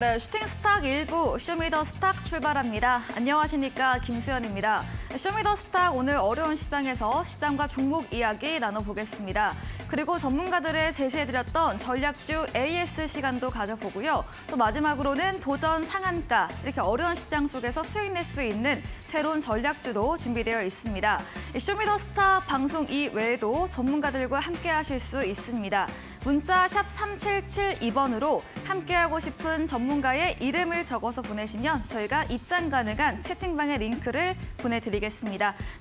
네, 슈팅 스탁 일부 쇼미더 스탁 출발합니다. 안녕하십니까 김수현입니다. 쇼미더 스탁 오늘 어려운 시장에서 시장과 종목 이야기 나눠보겠습니다. 그리고 전문가들의 제시해드렸던 전략주 AS 시간도 가져보고요. 또 마지막으로는 도전 상한가 이렇게 어려운 시장 속에서 수익 낼 수 있는 새로운 전략주도 준비되어 있습니다. 쇼미더 스탁 방송 이외에도 전문가들과 함께 하실 수 있습니다. 문자 샵 3772번으로 함께하고 싶은 전문가의 이름을 적어서 보내시면 저희가 입장 가능한 채팅방의 링크를 보내드리겠습니다.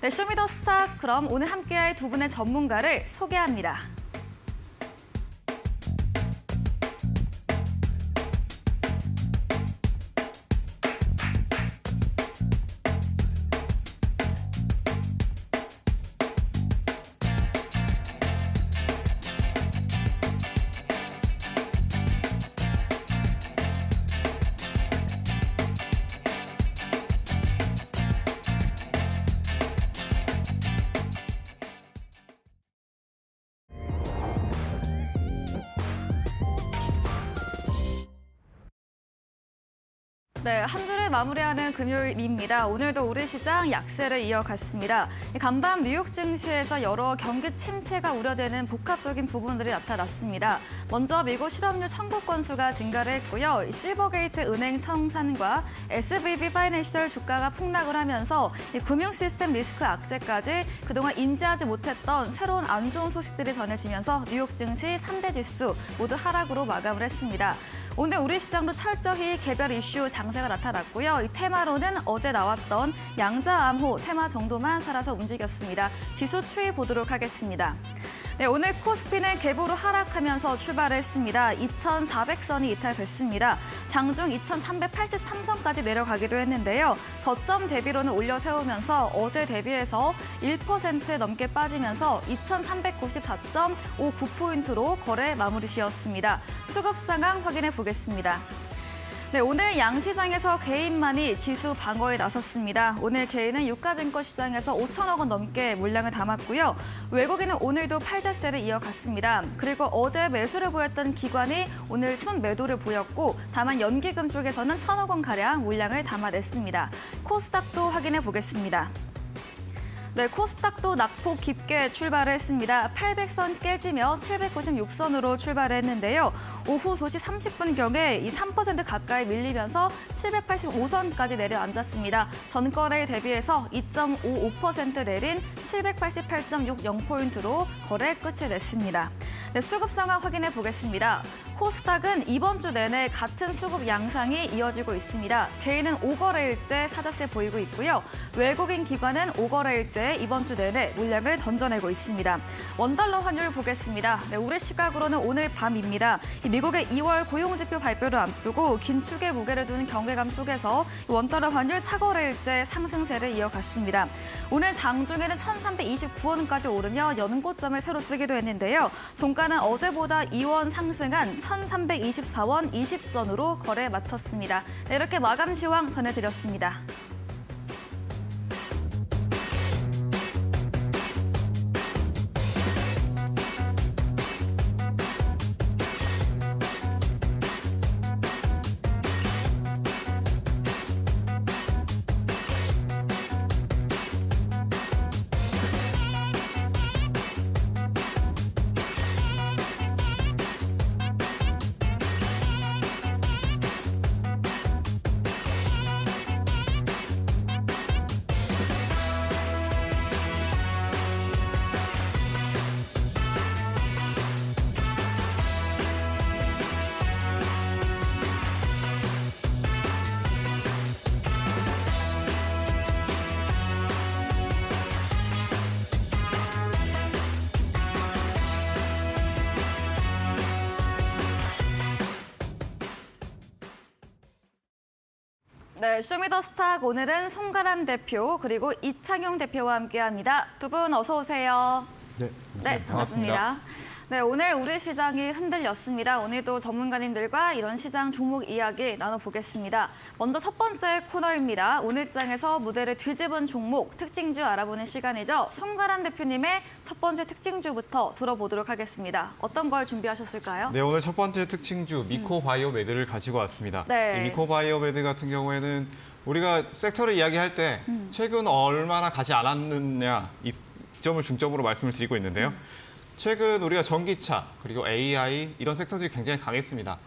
네, 쇼미더스타 그럼 오늘 함께할 두 분의 전문가를 소개합니다. 네, 한 주를 마무리하는 금요일입니다. 오늘도 우리 시장 약세를 이어갔습니다. 간밤 뉴욕 증시에서 여러 경기 침체가 우려되는 복합적인 부분들이 나타났습니다. 먼저 미국 실업률 청구 건수가 증가를 했고요. 실버게이트 은행 청산과 SVB 파이낸셜 주가가 폭락을 하면서 금융 시스템 리스크 악재까지 그동안 인지하지 못했던 새로운 안 좋은 소식들이 전해지면서 뉴욕 증시 3대 지수 모두 하락으로 마감을 했습니다. 오늘 우리 시장도 철저히 개별 이슈 장세가 나타났고요. 이 테마로는 어제 나왔던 양자암호 테마 정도만 살아서 움직였습니다. 지수 추이 보도록 하겠습니다. 네, 오늘 코스피는 개보로 하락하면서 출발했습니다. 2,400선이 이탈됐습니다. 장중 2,383선까지 내려가기도 했는데요. 저점 대비로는 올려 세우면서 어제 대비해서 1% 넘게 빠지면서 2,394.59포인트로 거래 마무리 지었습니다. 수급 상황 확인해 보겠습니다. 네, 오늘 양시장에서 개인만이 지수 방어에 나섰습니다. 오늘 개인은 유가증권 시장에서 5천억 원 넘게 물량을 담았고요. 외국인은 오늘도 팔자세를 이어갔습니다. 그리고 어제 매수를 보였던 기관이 오늘 순 매도를 보였고 다만 연기금 쪽에서는 천억 원가량 물량을 담아냈습니다. 코스닥도 확인해 보겠습니다. 네, 코스닥도 낙폭 깊게 출발을 했습니다. 800선 깨지며 796선으로 출발했는데요. 오후 2시 30분경에 이 3% 가까이 밀리면서 785선까지 내려앉았습니다. 전거래에 대비해서 2.55% 내린 788.60포인트로 거래 끝을 냈습니다. 네, 수급 상황 확인해 보겠습니다. 코스닥은 이번 주 내내 같은 수급 양상이 이어지고 있습니다. 개인은 5거래일째 사자세 보이고 있고요. 외국인 기관은 5거래일째 이번 주 내내 물량을 던져내고 있습니다. 원달러 환율 보겠습니다. 네, 우리 시각으로는 오늘 밤입니다. 미국의 2월 고용지표 발표를 앞두고 긴축의 무게를 두는 경계감 속에서 원달러 환율 4거래일째 상승세를 이어갔습니다. 오늘 장중에는 1,329원까지 오르며 연고점을 새로 쓰기도 했는데요. 종가는 어제보다 2원 상승한 1,324원 20전으로 거래 마쳤습니다. 네, 이렇게 마감 시황 전해드렸습니다. 네, 쇼미더스탁 오늘은 송가람 대표 그리고 이창용 대표와 함께합니다. 두 분 어서 오세요. 네, 네, 반갑습니다. 네, 오늘 우리 시장이 흔들렸습니다. 오늘도 전문가님들과 이런 시장 종목 이야기 나눠보겠습니다. 먼저 첫 번째 코너입니다. 오늘장에서 무대를 뒤집은 종목, 특징주 알아보는 시간이죠. 송가란 대표님의 첫 번째 특징주부터 들어보도록 하겠습니다. 어떤 걸 준비하셨을까요? 네, 오늘 첫 번째 특징주 미코바이오메드를 가지고 왔습니다. 네. 이 미코바이오메드 같은 경우에는 우리가 섹터를 이야기할 때 최근 얼마나 가지 않았느냐 이 점을 중점으로 말씀을 드리고 있는데요. 최근 우리가 전기차 그리고 AI 이런 섹터들이 굉장히 강했습니다.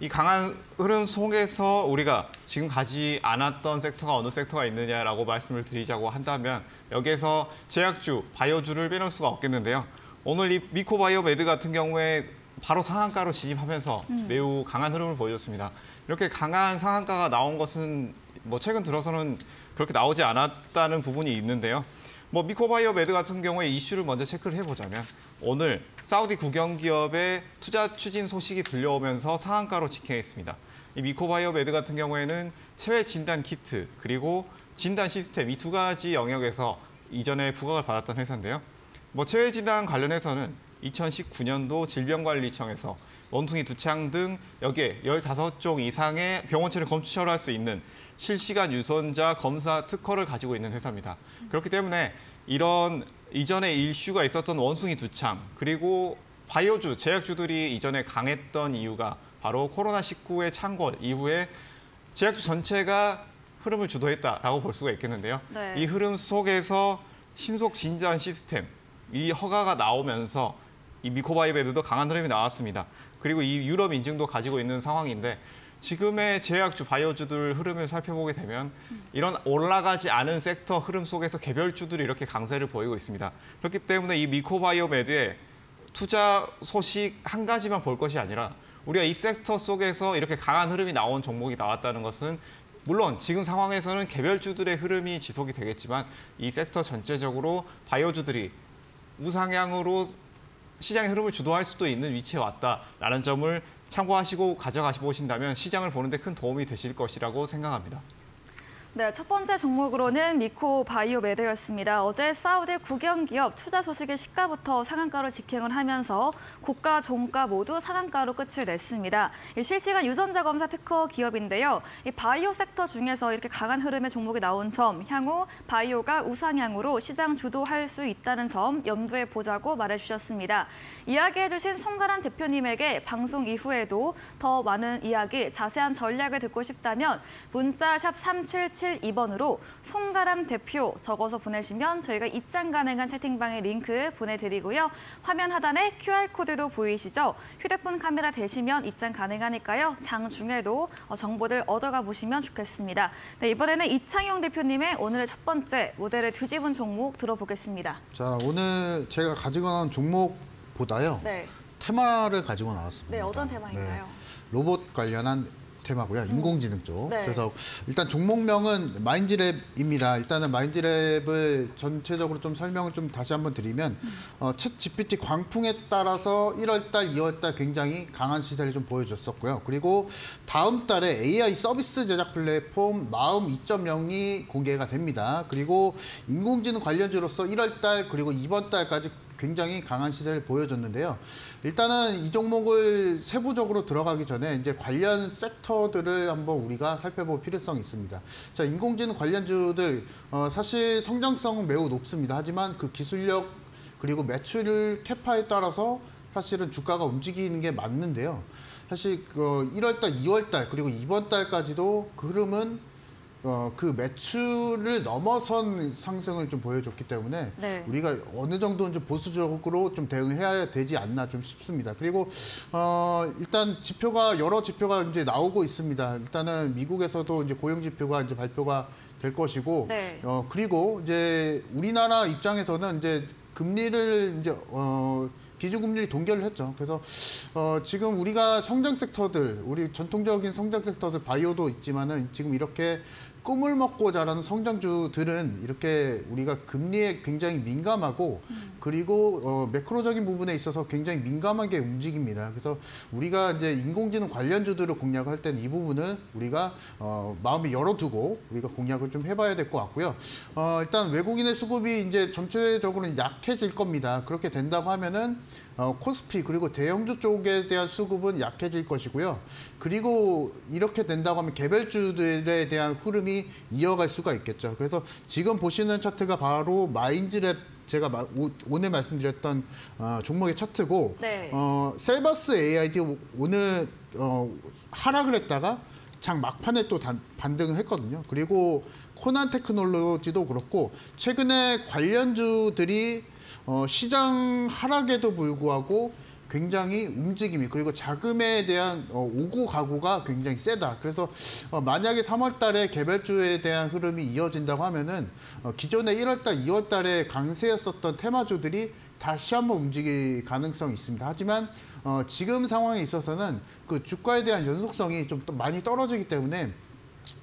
이 강한 흐름 속에서 우리가 지금 가지 않았던 섹터가 어느 섹터가 있느냐라고 말씀을 드리자고 한다면 여기에서 제약주, 바이오주를 빼놓을 수가 없겠는데요. 오늘 이 미코바이오메드 같은 경우에 바로 상한가로 진입하면서 매우 강한 흐름을 보여줬습니다. 이렇게 강한 상한가가 나온 것은 뭐 최근 들어서는 그렇게 나오지 않았다는 부분이 있는데요. 뭐 미코바이오메드 같은 경우에 이슈를 먼저 체크를 해보자면 오늘 사우디 국영 기업의 투자 추진 소식이 들려오면서 상한가로 직행했습니다. 이 미코바이오메드 같은 경우에는 체외 진단 키트 그리고 진단 시스템 이 두 가지 영역에서 이전에 부각을 받았던 회사인데요. 뭐 체외 진단 관련해서는 2019년도 질병관리청에서 원숭이 두창 등 여기에 15종 이상의 병원체를 검출할 수 있는 실시간 유선자 검사 특허를 가지고 있는 회사입니다. 그렇기 때문에 이런 이전에 이슈가 있었던 원숭이 두창 그리고 바이오주, 제약주들이 이전에 강했던 이유가 바로 코로나19의 창궐 이후에 제약주 전체가 흐름을 주도했다라고 볼 수가 있겠는데요. 네. 이 흐름 속에서 신속 진단 시스템 이 허가가 나오면서 이 미코바이베드도 강한 흐름이 나왔습니다. 그리고 이 유럽 인증도 가지고 있는 상황인데 지금의 제약주, 바이오주들 흐름을 살펴보게 되면 이런 올라가지 않은 섹터 흐름 속에서 개별주들이 이렇게 강세를 보이고 있습니다. 그렇기 때문에 이 미코바이오메드의 투자 소식 한 가지만 볼 것이 아니라 우리가 이 섹터 속에서 이렇게 강한 흐름이 나온 종목이 나왔다는 것은 물론 지금 상황에서는 개별주들의 흐름이 지속이 되겠지만 이 섹터 전체적으로 바이오주들이 우상향으로 시장의 흐름을 주도할 수도 있는 위치에 왔다라는 점을 참고하시고 가져가시보신다면 시장을 보는 데 큰 도움이 되실 것이라고 생각합니다. 네, 첫 번째 종목으로는 미코 바이오 메드였습니다. 어제 사우디 국영기업 투자 소식의 시가부터 상한가로 직행을 하면서 고가, 종가 모두 상한가로 끝을 냈습니다. 이 실시간 유전자 검사 특허 기업인데요. 이 바이오 섹터 중에서 이렇게 강한 흐름의 종목이 나온 점, 향후 바이오가 우상향으로 시장 주도할 수 있다는 점 염두에 보자고 말해주셨습니다. 이야기해주신 송가란 대표님에게 방송 이후에도 더 많은 이야기, 자세한 전략을 듣고 싶다면 문자 샵 3772번으로 송가람 대표 적어서 보내시면 저희가 입장 가능한 채팅방에 링크 보내드리고요. 화면 하단에 QR코드도 보이시죠? 휴대폰 카메라 대시면 입장 가능하니까요. 장중에도 어, 정보들 얻어가 보시면 좋겠습니다. 네, 이번에는 이창용 대표님의 오늘의 첫 번째 무대를 뒤집은 종목 들어보겠습니다. 자 오늘 제가 가지고 나온 종목보다요 네, 테마를 가지고 나왔습니다. 네 어떤 테마인가요? 로봇 관련한 테마고요. 인공지능 쪽. 네. 그래서 일단 종목명은 마인드랩입니다. 일단은 마인드랩을 전체적으로 좀 설명을 좀 다시 한번 드리면 어, 챗 GPT 광풍에 따라서 1월 달, 2월 달 굉장히 강한 시세를 좀 보여줬었고요. 그리고 다음 달에 AI 서비스 제작 플랫폼 마음 2.0이 공개가 됩니다. 그리고 인공지능 관련주로서 1월 달 그리고 이번 달까지 굉장히 강한 시세를 보여줬는데요. 일단은 이 종목을 세부적으로 들어가기 전에 이제 관련 섹터들을 한번 우리가 살펴볼 필요성이 있습니다. 자, 인공지능 관련주들 어, 사실 성장성은 매우 높습니다. 하지만 그 기술력 그리고 매출 캐파에 따라서 사실은 주가가 움직이는 게 맞는데요. 사실 그 1월달, 2월달 그리고 이번 달까지도 그 흐름은 어, 그 매출을 넘어선 상승을 좀 보여줬기 때문에 네. 우리가 어느 정도는 좀 보수적으로 좀 대응해야 되지 않나 좀 싶습니다. 그리고 어, 일단 지표가 여러 지표가 이제 나오고 있습니다. 일단은 미국에서도 이제 고용 지표가 이제 발표가 될 것이고 네. 어, 그리고 이제 우리나라 입장에서는 이제 금리를 이제 어, 기준금리를 동결을 했죠. 그래서 어, 지금 우리가 성장 섹터들, 우리 전통적인 성장 섹터들 바이오도 있지만은 지금 이렇게 꿈을 먹고 자라는 성장주들은 이렇게 우리가 금리에 굉장히 민감하고 그리고 어, 매크로적인 부분에 있어서 굉장히 민감하게 움직입니다. 그래서 우리가 이제 인공지능 관련주들을 공략할 때는 이 부분을 우리가 어, 마음에 열어두고 우리가 공략을 좀 해봐야 될 것 같고요. 어, 일단 외국인의 수급이 이제 전체적으로 약해질 겁니다. 그렇게 된다고 하면은 어, 코스피 그리고 대형주 쪽에 대한 수급은 약해질 것이고요. 그리고 이렇게 된다고 하면 개별주들에 대한 흐름이 이어갈 수가 있겠죠. 그래서 지금 보시는 차트가 바로 마인즈랩 제가 마- 오- 오늘 말씀드렸던 어, 종목의 차트고 네. 어, 셀버스 AID 오- 오늘 어, 하락을 했다가 장 막판에 또 단- 반등을 했거든요. 그리고 코난 테크놀로지도 그렇고 최근에 관련주들이 어, 시장 하락에도 불구하고 굉장히 움직임이 그리고 자금에 대한 어, 오고 가고가 굉장히 세다. 그래서 어, 만약에 3월 달에 개별주에 대한 흐름이 이어진다고 하면은 어, 기존에 1월 달, 2월 달에 강세였었던 테마주들이 다시 한번 움직일 가능성이 있습니다. 하지만 어, 지금 상황에 있어서는 그 주가에 대한 연속성이 좀 또 많이 떨어지기 때문에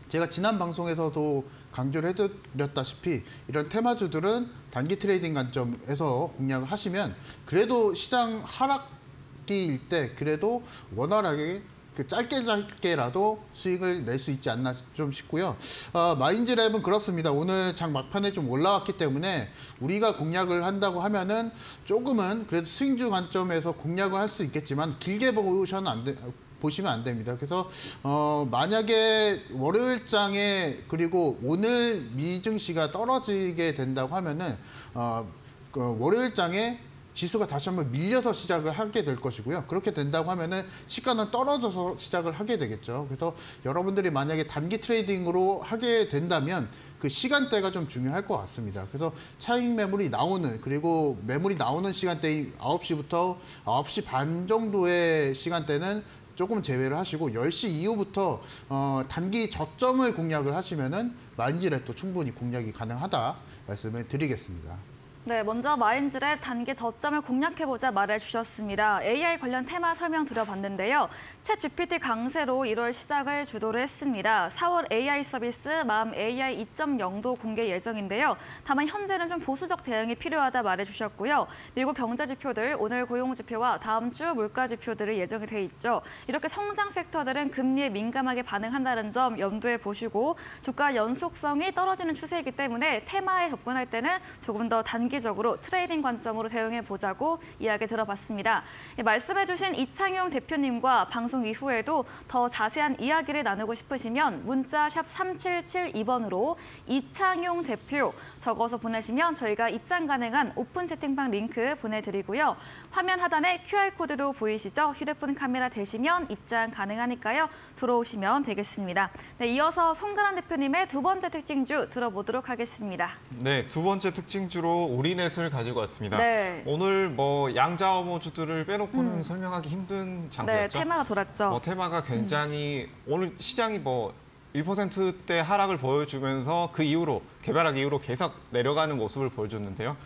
제가 지난 방송에서도 강조를 해드렸다시피 이런 테마주들은 단기 trading 관점에서 공략을 하시면 그래도 시장 하락기일 때 그래도 원활하게 그 짧게 짧게라도 수익을 낼 수 있지 않나 좀 싶고요. 어, 마인즈랩은 그렇습니다. 오늘 장 막판에 좀 올라왔기 때문에 우리가 공략을 한다고 하면은 조금은 그래도 스윙주 관점에서 공략을 할 수 있겠지만 길게 보셔는 안 돼. 보시면 안 됩니다. 그래서 어, 만약에 월요일장에 그리고 오늘 미증시가 떨어지게 된다고 하면은 어, 그 월요일장에 지수가 다시 한번 밀려서 시작을 하게 될 것이고요. 그렇게 된다고 하면은 시가는 떨어져서 시작을 하게 되겠죠. 그래서 여러분들이 만약에 단기 trading으로 하게 된다면 그 시간대가 좀 중요할 것 같습니다. 그래서 차익 매물이 나오는 그리고 매물이 나오는 시간대인 9시부터 9시 반 정도의 시간대는 조금 제외를 하시고 10시 이후부터 어, 단기 저점을 공략을 하시면은 마인즈랩도 충분히 공략이 가능하다 말씀을 드리겠습니다. 네, 먼저 마인즈의 단기 저점을 공략해보자 말해주셨습니다. AI 관련 테마 설명 드려봤는데요. 챗 GPT 강세로 1월 시작을 주도를 했습니다. 4월 AI 서비스 맘 AI 2.0도 공개 예정인데요. 다만 현재는 좀 보수적 대응이 필요하다 말해주셨고요. 미국 경제 지표들, 오늘 고용 지표와 다음 주 물가 지표들이 예정이 돼 있죠. 이렇게 성장 섹터들은 금리에 민감하게 반응한다는 점 염두에 보시고 주가 연속성이 떨어지는 추세이기 때문에 테마에 접근할 때는 조금 더 단기적으로 trading 관점으로 대응해 보자고 이야기 들어봤습니다. 예, 말씀해 주신 이창용 대표님과 방송 이후에도 더 자세한 이야기를 나누고 싶으시면 문자 샵 3772번으로 이창용 대표 적어서 보내시면 저희가 입장 가능한 오픈 채팅방 링크 보내드리고요. 화면 하단에 QR코드도 보이시죠? 휴대폰 카메라 대시면 입장 가능하니까요. 들어오시면 되겠습니다. 네, 이어서 송가란 대표님의 두 번째 특징주 들어보도록 하겠습니다. 네, 두 번째 특징주로 우리넷을 가지고 왔습니다. 네. 오늘 뭐 양자어모주들을 빼놓고는 설명하기 힘든 네, 장소였죠. 테마가 돌았죠. 뭐 테마가 굉장히 오늘 시장이 뭐 1%대 하락을 보여주면서 그 이후로 개발하기 이후로 계속 내려가는 모습을 보여줬는데요.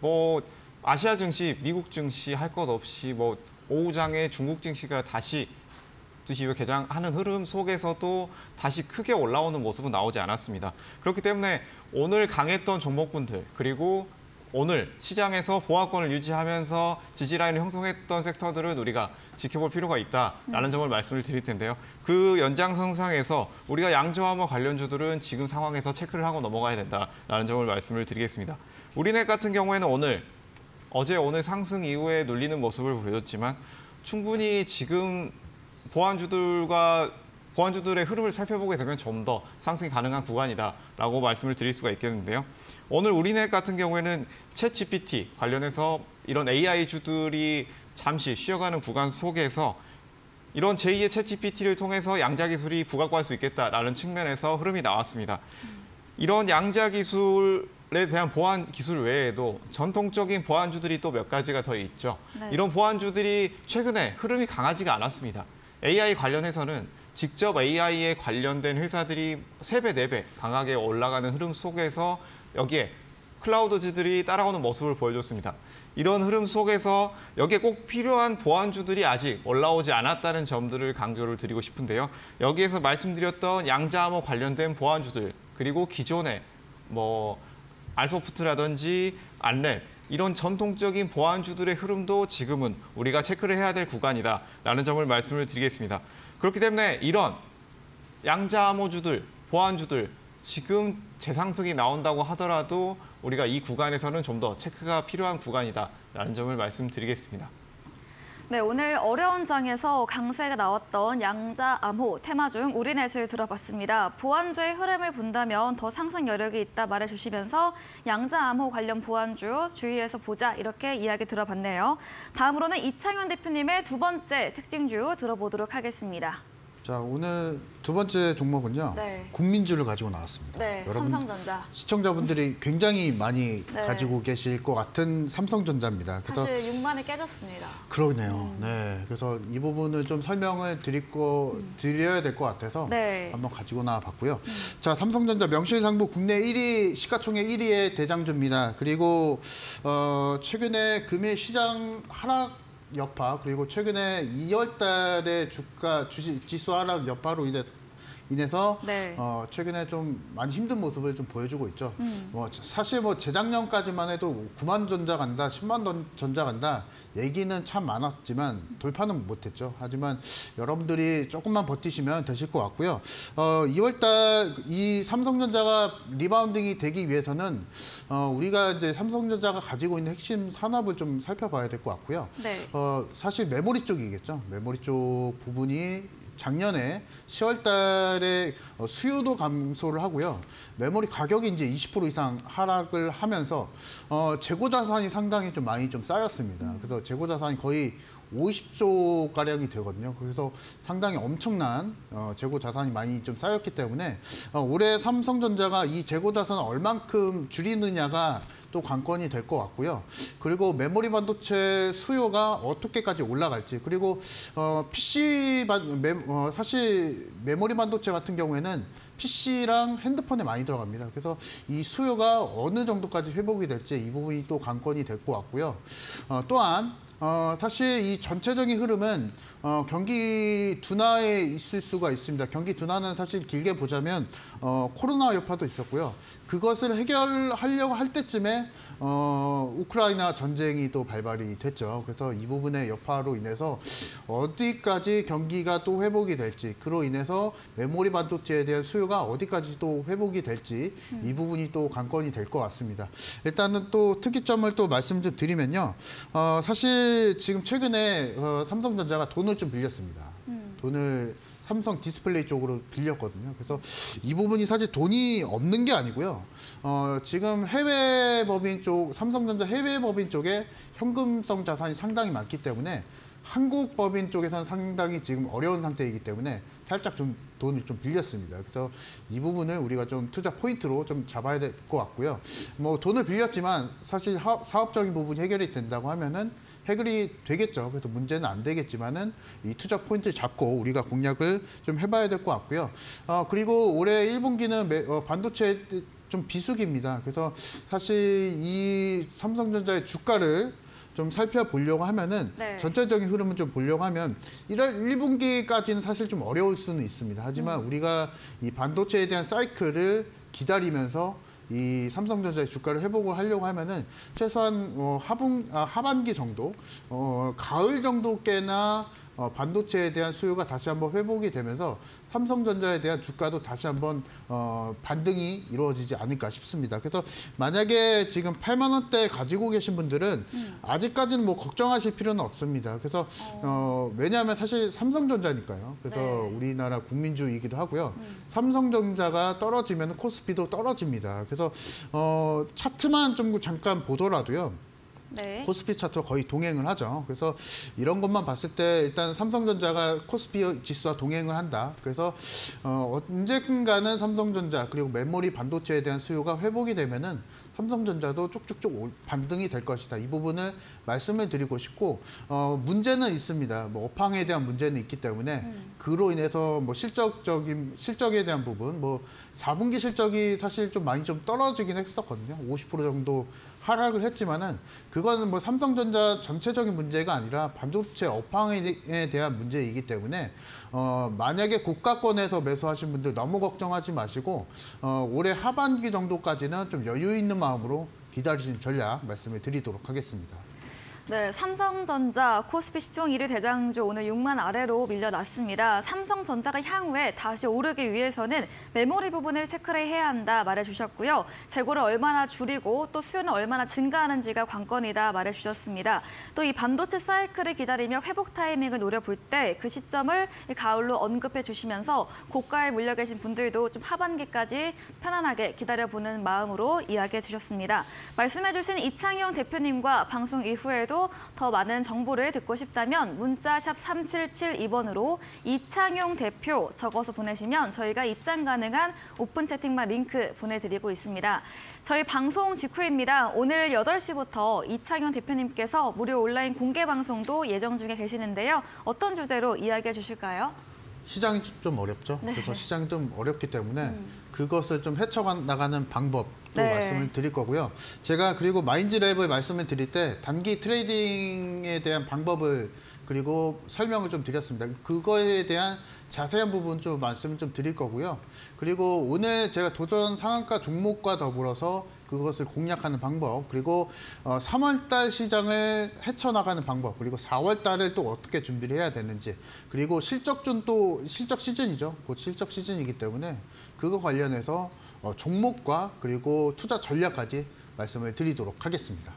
뭐 아시아 증시, 미국 증시 할 것 없이 뭐 오후장에 중국 증시가 다시 주식을 개장하는 흐름 속에서도 다시 크게 올라오는 모습은 나오지 않았습니다. 그렇기 때문에 오늘 강했던 종목군들 그리고 오늘 시장에서 보합권을 유지하면서 지지라인을 형성했던 섹터들은 우리가 지켜볼 필요가 있다라는 점을 말씀을 드릴 텐데요. 그 연장선상에서 우리가 양저화머 관련주들은 지금 상황에서 체크를 하고 넘어가야 된다라는 점을 말씀을 드리겠습니다. 우리넷 같은 경우에는 오늘 어제 오늘 상승 이후에 눌리는 모습을 보여줬지만 충분히 지금 보안주들과 보안주들의 흐름을 살펴보게 되면 좀 더 상승이 가능한 구간이다라고 말씀을 드릴 수가 있겠는데요. 오늘 우리넷 같은 경우에는 챗 GPT 관련해서 이런 AI 주들이 잠시 쉬어가는 구간 속에서 이런 제2의 챗 GPT를 통해서 양자 기술이 부각할 수 있겠다라는 측면에서 흐름이 나왔습니다. 이런 양자 기술에 대한 보안 기술 외에도 전통적인 보안주들이 또 몇 가지가 더 있죠. 네. 이런 보안주들이 최근에 흐름이 강하지가 않았습니다. AI 관련해서는 직접 AI에 관련된 회사들이 세 배 네 배 강하게 올라가는 흐름 속에서 여기에 클라우드즈들이 따라오는 모습을 보여줬습니다. 이런 흐름 속에서 여기에 꼭 필요한 보안주들이 아직 올라오지 않았다는 점들을 강조를 드리고 싶은데요. 여기에서 말씀드렸던 양자암호 관련된 보안주들 그리고 기존의 뭐 알소프트라든지 안랩 이런 전통적인 보안주들의 흐름도 지금은 우리가 체크를 해야 될 구간이다라는 점을 말씀을 드리겠습니다. 그렇기 때문에 이런 양자암호주들, 보안주들 지금 재상승이 나온다고 하더라도 우리가 이 구간에서는 좀 더 체크가 필요한 구간이다라는 점을 말씀드리겠습니다. 네, 오늘 어려운 장에서 강세가 나왔던 양자, 암호, 테마 중 우리넷을 들어봤습니다. 보안주의 흐름을 본다면 더 상승 여력이 있다 말해주시면서 양자, 암호 관련 보안주 주의해서 보자 이렇게 이야기 들어봤네요. 다음으로는 이창현 대표님의 두 번째 특징주 들어보도록 하겠습니다. 자, 오늘 두 번째 종목은요. 네. 국민주를 가지고 나왔습니다. 네, 여러분 삼성전자. 시청자분들이 굉장히 많이 네. 가지고 계실 것 같은 삼성전자입니다. 그래서 사실 6만에 깨졌습니다. 그러네요. 네. 그래서 이 부분을 좀 설명을 드릴 거 드려야 될 것 같아서 네. 한번 가지고 나와 봤고요. 자, 삼성전자 명실상부 국내 1위 시가총액 1위의 대장주입니다. 그리고 어 최근에 금일 시장 하락 여파 그리고 최근에 2월 달에 주가 주식 지수 하락 여파로 인해서 인해서 네. 어, 최근에 좀 많이 힘든 모습을 좀 보여주고 있죠. 음. 뭐 사실 뭐 재작년까지만 해도 9만 전자 간다, 10만 던- 전자 간다 얘기는 참 많았지만 돌파는 못했죠. 하지만 여러분들이 조금만 버티시면 되실 것 같고요. 어, 2월달 이 삼성전자가 rebounding이 되기 위해서는 어, 우리가 이제 삼성전자가 가지고 있는 핵심 산업을 좀 살펴봐야 될 것 같고요. 네. 어, 사실 메모리 쪽이겠죠. 메모리 쪽 부분이 작년에 10월 달에 어, 수요도 감소를 하고요. 메모리 가격이 이제 20% 이상 하락을 하면서 어, 재고 자산이 상당히 좀 많이 좀 쌓였습니다. 그래서 재고 자산이 거의 50조 가량이 되거든요. 그래서 상당히 엄청난 어, 재고 자산이 많이 좀 쌓였기 때문에 어, 올해 삼성전자가 이 재고 자산을 얼만큼 줄이느냐가 또 관건이 될 것 같고요. 그리고 메모리 반도체 수요가 어떻게까지 올라갈지 그리고 어, PC 반, 메, 어, 사실 메모리 반도체 같은 경우에는 PC랑 핸드폰에 많이 들어갑니다. 그래서 이 수요가 어느 정도까지 회복이 될지 이 부분이 또 관건이 될 것 같고요. 어, 또한 어, 사실 이 전체적인 흐름은 어, 경기 둔화에 있을 수가 있습니다. 경기 둔화는 사실 길게 보자면 어, 코로나 여파도 있었고요. 그것을 해결하려고 할 때쯤에 어, 우크라이나 전쟁이 또 발발이 됐죠. 그래서 이 부분의 여파로 인해서 어디까지 경기가 또 회복이 될지, 그로 인해서 메모리 반도체에 대한 수요가 어디까지 또 회복이 될지 이 부분이 또 관건이 될 것 같습니다. 일단은 또 특이점을 또 말씀 좀 드리면요. 어, 사실 지금 최근에 어, 삼성전자가 돈을 좀 빌렸습니다. 돈을 삼성 디스플레이 쪽으로 빌렸거든요. 그래서 이 부분이 사실 돈이 없는 게 아니고요. 어, 지금 해외 법인 쪽, 삼성전자 해외 법인 쪽에 현금성 자산이 상당히 많기 때문에 한국 법인 쪽에서는 상당히 지금 어려운 상태이기 때문에 살짝 좀 돈을 좀 빌렸습니다. 그래서 이 부분을 우리가 좀 투자 포인트로 좀 잡아야 될 것 같고요. 뭐 돈을 빌렸지만 사실 하- 사업적인 부분이 해결이 된다고 하면은 해결이 되겠죠. 그래서 문제는 안 되겠지만은 이 투자 포인트를 잡고 우리가 공략을 좀 해봐야 될 것 같고요. 어, 그리고 올해 1분기는 매, 어, 반도체 좀 비수기입니다. 그래서 사실 이 삼성전자의 주가를 좀 살펴보려고 하면은 네. 전체적인 흐름을 좀 보려고 하면 1월 1분기까지는 사실 좀 어려울 수는 있습니다. 하지만 우리가 이 반도체에 대한 사이클을 기다리면서 이 삼성전자의 주가를 회복을 하려고 하면은 최소한 어, 하분 아, 하반기 정도, 어, 가을 정도께나 어, 반도체에 대한 수요가 다시 한번 회복이 되면서 삼성전자에 대한 주가도 다시 한번 어, 반등이 이루어지지 않을까 싶습니다. 그래서 만약에 지금 8만 원대 가지고 계신 분들은 아직까지는 뭐 걱정하실 필요는 없습니다. 그래서 어, 왜냐하면 사실 삼성전자니까요. 그래서 네. 우리나라 국민주이기도 하고요. 삼성전자가 떨어지면 코스피도 떨어집니다. 그래서 어, 차트만 좀 잠깐 보더라도요. 네. 코스피 차트와 거의 동행을 하죠. 그래서 이런 것만 봤을 때 일단 삼성전자가 코스피 지수와 동행을 한다. 그래서 어, 언젠가는 삼성전자 그리고 메모리 반도체에 대한 수요가 회복이 되면은 삼성전자도 쭉쭉쭉 올- 반등이 될 것이다. 이 부분을 말씀을 드리고 싶고 어, 문제는 있습니다. 뭐 업황에 대한 문제는 있기 때문에 그로 인해서 뭐 실적적인 실적에 대한 부분 뭐 4분기 실적이 사실 좀 많이 좀 떨어지긴 했었거든요. 50% 정도 하락을 했지만은 그거는 뭐 삼성전자 전체적인 문제가 아니라 반도체 업황에 대한 문제이기 때문에 어 만약에 고가권에서 매수하신 분들 너무 걱정하지 마시고 어 올해 하반기 정도까지는 좀 여유 있는 마음으로 기다리신 전략 말씀을 드리도록 하겠습니다. 네, 삼성전자 코스피 시총 1위 대장주 오늘 6만 아래로 밀려났습니다. 삼성전자가 향후에 다시 오르기 위해서는 메모리 부분을 체크를 해야 한다 말해주셨고요. 재고를 얼마나 줄이고 또 수요는 얼마나 증가하는지가 관건이다 말해주셨습니다. 또 이 반도체 사이클을 기다리며 회복 타이밍을 노려볼 때 그 시점을 이 가을로 언급해 주시면서 고가에 물려 계신 분들도 좀 하반기까지 편안하게 기다려보는 마음으로 이야기해 주셨습니다. 말씀해 주신 이창용 대표님과 방송 이후에도 더 많은 정보를 듣고 싶다면 문자 샵 3772번으로 이창용 대표 적어서 보내시면 저희가 입장 가능한 오픈 채팅방 링크 보내드리고 있습니다. 저희 방송 직후입니다. 오늘 8시부터 이창용 대표님께서 무료 온라인 공개 방송도 예정 중에 계시는데요. 어떤 주제로 이야기해 주실까요? 시장이 좀 어렵죠. 네. 그래서 시장이 좀 어렵기 때문에 그것을 좀 헤쳐나가는 방법도 네. 말씀을 드릴 거고요. 제가 그리고 마인즈랩을 말씀을 드릴 때 단기 trading에 대한 방법을 그리고 설명을 좀 드렸습니다. 그거에 대한 자세한 부분 좀 말씀을 좀 드릴 거고요. 그리고 오늘 제가 도전 상한가 종목과 더불어서 그것을 공략하는 방법 그리고 어, 3월달 시장을 헤쳐나가는 방법 그리고 4월달을 또 어떻게 준비를 해야 되는지 그리고 실적준 또 실적 시즌이죠 곧 실적 시즌이기 때문에 그거 관련해서 어, 종목과 그리고 투자 전략까지 말씀을 드리도록 하겠습니다.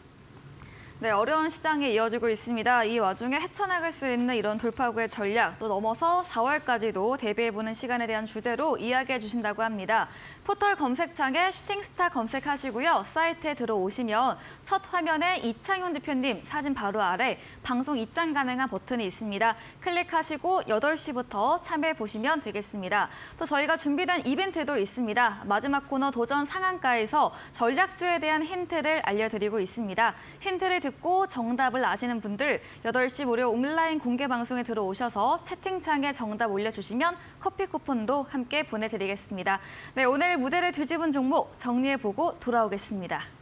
네, 어려운 시장이 이어지고 있습니다. 이 와중에 헤쳐나갈 수 있는 이런 돌파구의 전략, 또 넘어서 4월까지도 대비해보는 시간에 대한 주제로 이야기해 주신다고 합니다. 포털 검색창에 슈팅스타 검색하시고요. 사이트에 들어오시면 첫 화면에 이창용 대표님 사진 바로 아래 방송 입장 가능한 버튼이 있습니다. 클릭하시고 8시부터 참여해 보시면 되겠습니다. 또 저희가 준비된 이벤트도 있습니다. 마지막 코너 도전 상한가에서 전략주에 대한 힌트를 알려드리고 있습니다. 힌트를 듣고 정답을 아시는 분들 8시 무료 온라인 공개 방송에 들어오셔서 채팅창에 정답 올려주시면 커피 쿠폰도 함께 보내드리겠습니다. 네, 오늘 무대를 뒤집은 종목 정리해보고 돌아오겠습니다.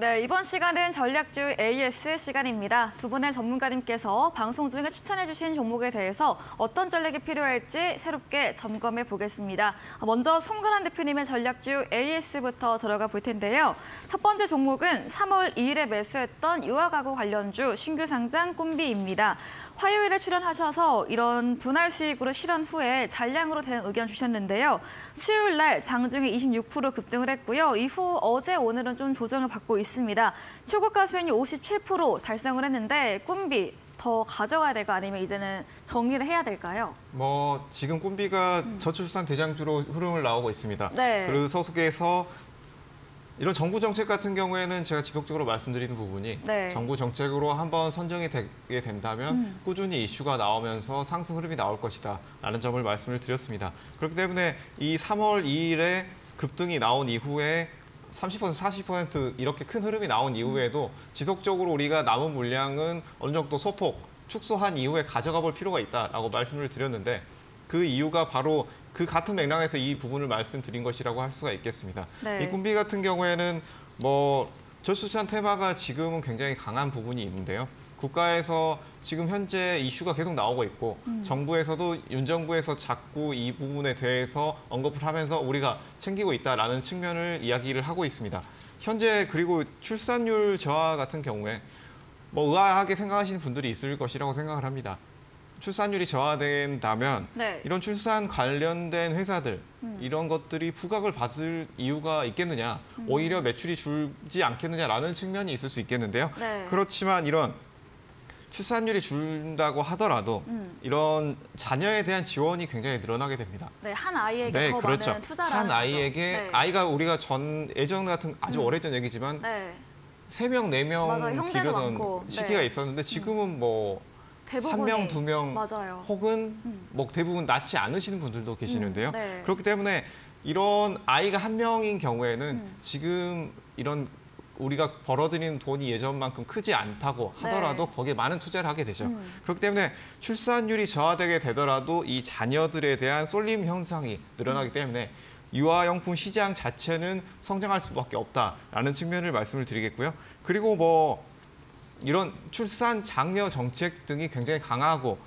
네, 이번 시간은 전략주 AS 시간입니다. 두 분의 전문가님께서 방송 중에 추천해 주신 종목에 대해서 어떤 전략이 필요할지 새롭게 점검해 보겠습니다. 먼저 송근한 대표님의 전략주 AS부터 들어가 볼 텐데요. 첫 번째 종목은 3월 2일에 매수했던 유아가구 관련주 신규 상장 꿈비입니다. 화요일에 출연하셔서 이런 분할 수익으로 실현 후에 잔량으로 된 의견 주셨는데요. 수요일 날 장중에 26% 급등을 했고요. 이후 어제 오늘은 좀 조정을 받고 있습니다. 최고가 수익이 57% 달성을 했는데 꿈비 더 가져가야 될까 아니면 이제는 정리를 해야 될까요? 뭐 지금 꿈비가 저출산 대장주로 흐름을 나오고 있습니다. 네. 그 소속에서 이런 정부 정책 같은 경우에는 제가 지속적으로 말씀드리는 부분이 네. 정부 정책으로 한번 선정이 되게 된다면 꾸준히 이슈가 나오면서 상승 흐름이 나올 것이다 라는 점을 말씀을 드렸습니다. 그렇기 때문에 이 3월 2일에 급등이 나온 이후에 30% 40% 이렇게 큰 흐름이 나온 이후에도 지속적으로 우리가 남은 물량은 어느 정도 소폭 축소한 이후에 가져가 볼 필요가 있다라고 말씀을 드렸는데 그 이유가 바로 그 같은 맥락에서 이 부분을 말씀드린 것이라고 할 수가 있겠습니다. 네. 이 꿈비 같은 경우에는 뭐 저출산 테마가 지금은 굉장히 강한 부분이 있는데요. 국가에서 지금 현재 이슈가 계속 나오고 있고 정부에서도 윤 정부에서 자꾸 이 부분에 대해서 언급을 하면서 우리가 챙기고 있다라는 측면을 이야기를 하고 있습니다. 현재 그리고 출산율 저하 같은 경우에 뭐 의아하게 생각하시는 분들이 있을 것이라고 생각을 합니다. 출산율이 저하된다면 네. 이런 출산 관련된 회사들 음. 이런 것들이 부각을 받을 이유가 있겠느냐 음. 오히려 매출이 줄지 않겠느냐라는 측면이 있을 수 있겠는데요 네. 그렇지만 이런 출산율이 줄다고 하더라도 음. 이런 자녀에 대한 지원이 굉장히 늘어나게 됩니다. 네, 한 아이에게 네, 더 그렇죠. 많은 투자를 한 아이에게. 네. 아이가 우리가 전 예전 같은 아주 음. 오래전 얘기지만 네. 세명 네명 맞아요. 형제도 비교던 많고. 시기가 네. 있었는데 지금은 뭐 한 명, 두명 맞아요. 혹은 음. 뭐 대부분 낳지 않으시는 분들도 계시는데요. 음, 네. 그렇기 때문에 이런 아이가 한 명인 경우에는 음. 지금 이런 우리가 벌어들이는 돈이 예전만큼 크지 않다고 하더라도 네. 거기에 많은 투자를 하게 되죠. 음. 그렇기 때문에 출산율이 저하되게 되더라도 이 자녀들에 대한 쏠림 현상이 늘어나기 때문에 유아용품 시장 자체는 성장할 수밖에 없다라는 측면을 말씀을 드리겠고요. 그리고 뭐 이런 출산 장려 정책 등이 굉장히 강하고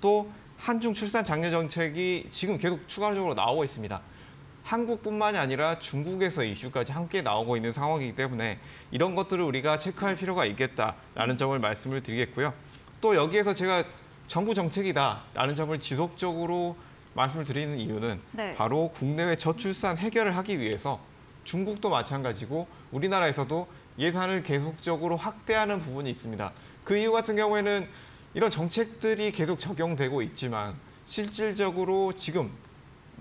또 한중 출산 장려 정책이 지금 계속 추가적으로 나오고 있습니다. 한국뿐만이 아니라 중국에서 이슈까지 함께 나오고 있는 상황이기 때문에 이런 것들을 우리가 체크할 필요가 있겠다라는 점을 말씀을 드리겠고요. 또 여기에서 제가 정부 정책이다라는 점을 지속적으로 말씀을 드리는 이유는 네. 바로 국내외 저출산 해결을 하기 위해서 중국도 마찬가지고 우리나라에서도 예산을 계속적으로 확대하는 부분이 있습니다. 그 이유 같은 경우에는 이런 정책들이 계속 적용되고 있지만 실질적으로 지금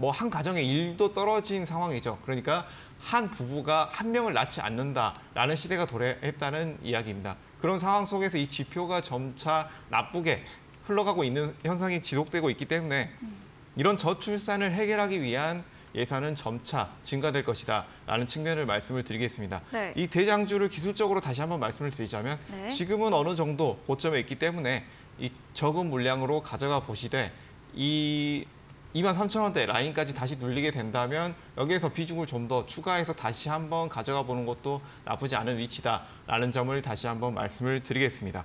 뭐 한 가정의 일도 떨어진 상황이죠. 그러니까 한 부부가 한 명을 낳지 않는다라는 시대가 도래했다는 이야기입니다. 그런 상황 속에서 이 지표가 점차 나쁘게 흘러가고 있는 현상이 지속되고 있기 때문에 이런 저출산을 해결하기 위한 예산은 점차 증가될 것이다 라는 측면을 말씀을 드리겠습니다. 네. 이 대장주를 기술적으로 다시 한번 말씀을 드리자면 네. 지금은 어느 정도 고점에 있기 때문에 이 적은 물량으로 가져가 보시되 이 2만 3천 원대 라인까지 다시 눌리게 된다면 여기에서 비중을 좀 더 추가해서 다시 한번 가져가 보는 것도 나쁘지 않은 위치다라는 점을 다시 한번 말씀을 드리겠습니다.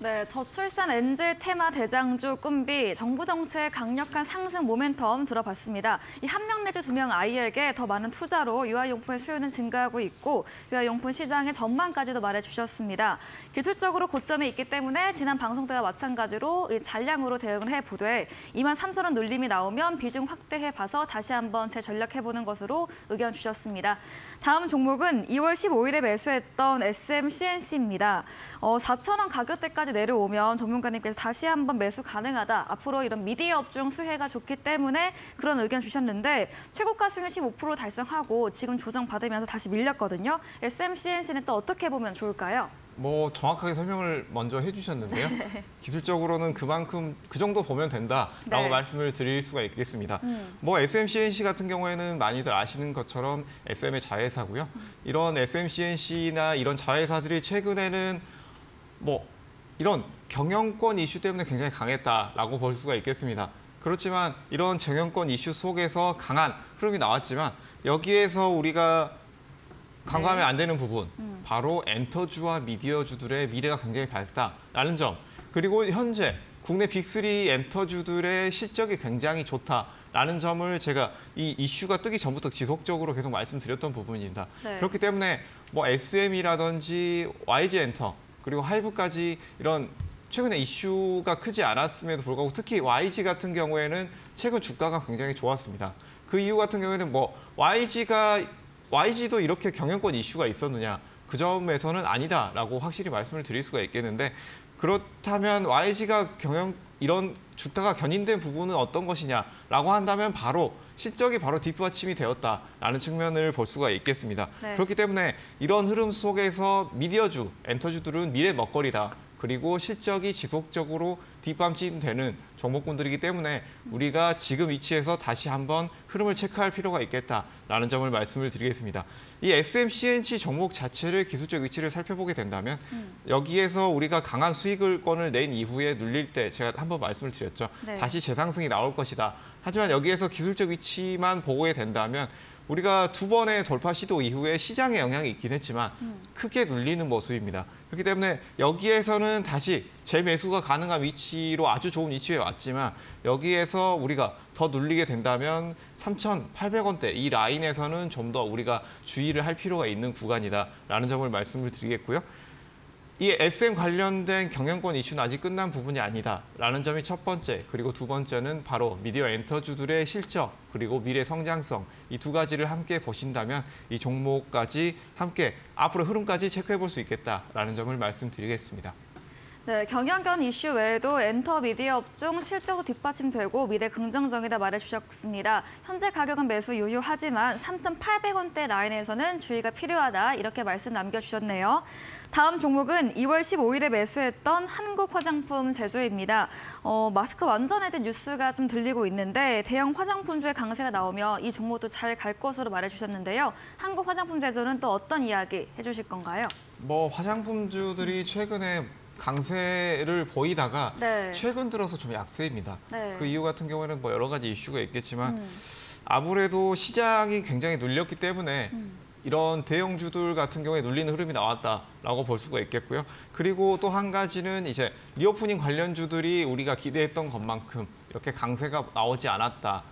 네, 저출산 엔젤 테마 대장주 꿈비 정부 정책 강력한 상승 모멘텀 들어봤습니다. 이 한 명 내지 두 명 아이에게 더 많은 투자로 유아용품의 수요는 증가하고 있고 유아용품 시장의 전망까지도 말해주셨습니다. 기술적으로 고점에 있기 때문에 지난 방송 때와 마찬가지로 이 잔량으로 대응을 해보되 2만 3천 원 눌림이 나오면 비중 확대해봐서 다시 한번 재전략해보는 것으로 의견 주셨습니다. 다음 종목은 2월 15일에 매수했던 SMCNC입니다. 어, 4천 원 가격대까지 내려오면 전문가님께서 다시 한번 매수 가능하다. 앞으로 이런 미디어 업종 수혜가 좋기 때문에 그런 의견 주셨는데 최고가 수익을 15% 달성하고 지금 조정 받으면서 다시 밀렸거든요. SMCNC는 또 어떻게 보면 좋을까요? 뭐 정확하게 설명을 먼저 해주셨는데요. 기술적으로는 그만큼 그 정도 보면 된다라고 네. 말씀을 드릴 수가 있겠습니다. 음. 뭐 SMCNC 같은 경우에는 많이들 아시는 것처럼 SM의 자회사고요. 이런 SMCNC나 이런 자회사들이 최근에는 뭐 이런 경영권 이슈 때문에 굉장히 강했다라고 볼 수가 있겠습니다. 그렇지만 이런 경영권 이슈 속에서 강한 흐름이 나왔지만 여기에서 우리가 간과하면 안 되는 부분 바로 엔터주와 미디어주들의 미래가 굉장히 밝다라는 점 그리고 현재 국내 빅3 엔터주들의 실적이 굉장히 좋다라는 점을 제가 이 이슈가 뜨기 전부터 지속적으로 계속 말씀드렸던 부분입니다. 네. 그렇기 때문에 뭐 SM이라든지 YG 엔터 그리고 하이브까지 이런 최근에 이슈가 크지 않았음에도 불구하고 특히 YG 같은 경우에는 최근 주가가 굉장히 좋았습니다. 그 이유 같은 경우에는 뭐 YG가 YG도 이렇게 경영권 이슈가 있었느냐 그 점에서는 아니다라고 확실히 말씀을 드릴 수가 있겠는데 그렇다면 YG가 경영 이런 주가가 견인된 부분은 어떤 것이냐라고 한다면 바로 실적이 바로 뒷받침이 되었다라는 측면을 볼 수가 있겠습니다. 네. 그렇기 때문에 이런 흐름 속에서 미디어주, 엔터주들은 미래 먹거리다. 그리고 실적이 지속적으로 뒷받침되는 종목군들이기 때문에 우리가 지금 위치에서 다시 한번 흐름을 체크할 필요가 있겠다라는 점을 말씀을 드리겠습니다. 이 SMCNC 종목 자체를 기술적 위치를 살펴보게 된다면 여기에서 우리가 강한 수익을권을 낸 이후에 눌릴 때 제가 한번 말씀을 드렸죠. 네. 다시 재상승이 나올 것이다. 하지만 여기에서 기술적 위치만 보게 된다면 우리가 두 번의 돌파 시도 이후에 시장에 영향이 있긴 했지만 크게 눌리는 모습입니다. 그렇기 때문에 여기에서는 다시 재매수가 가능한 위치로 아주 좋은 위치에 왔지만 여기에서 우리가 더 눌리게 된다면 3,800원대 이 라인에서는 좀 더 우리가 주의를 할 필요가 있는 구간이다라는 점을 말씀을 드리겠고요. 이 SM 관련된 경영권 이슈는 아직 끝난 부분이 아니다라는 점이 첫 번째 그리고 두 번째는 바로 미디어 엔터주들의 실적 그리고 미래 성장성 이 두 가지를 함께 보신다면 이 종목까지 함께 앞으로 흐름까지 체크해 볼 수 있겠다라는 점을 말씀드리겠습니다. 네, 경영권 이슈 외에도 엔터 미디어 업종 실적도 뒷받침되고 미래 긍정적이다 말해주셨습니다. 현재 가격은 매수 유효하지만 3,800원대 라인에서는 주의가 필요하다 이렇게 말씀 남겨주셨네요. 다음 종목은 2월 15일에 매수했던 한국 화장품 제조입니다. 어, 마스크 완전 해제 뉴스가 좀 들리고 있는데 대형 화장품주의 강세가 나오며 이 종목도 잘 갈 것으로 말해주셨는데요. 한국 화장품 제조는 또 어떤 이야기 해주실 건가요? 뭐 화장품주들이 최근에 강세를 보이다가 네. 최근 들어서 좀 약세입니다. 네. 그 이유 같은 경우에는 뭐 여러 가지 이슈가 있겠지만 음. 아무래도 시장이 굉장히 눌렸기 때문에 음. 이런 대형주들 같은 경우에 눌리는 흐름이 나왔다라고 볼 수가 있겠고요. 그리고 또 한 가지는 이제 reopening 관련주들이 우리가 기대했던 것만큼 이렇게 강세가 나오지 않았다.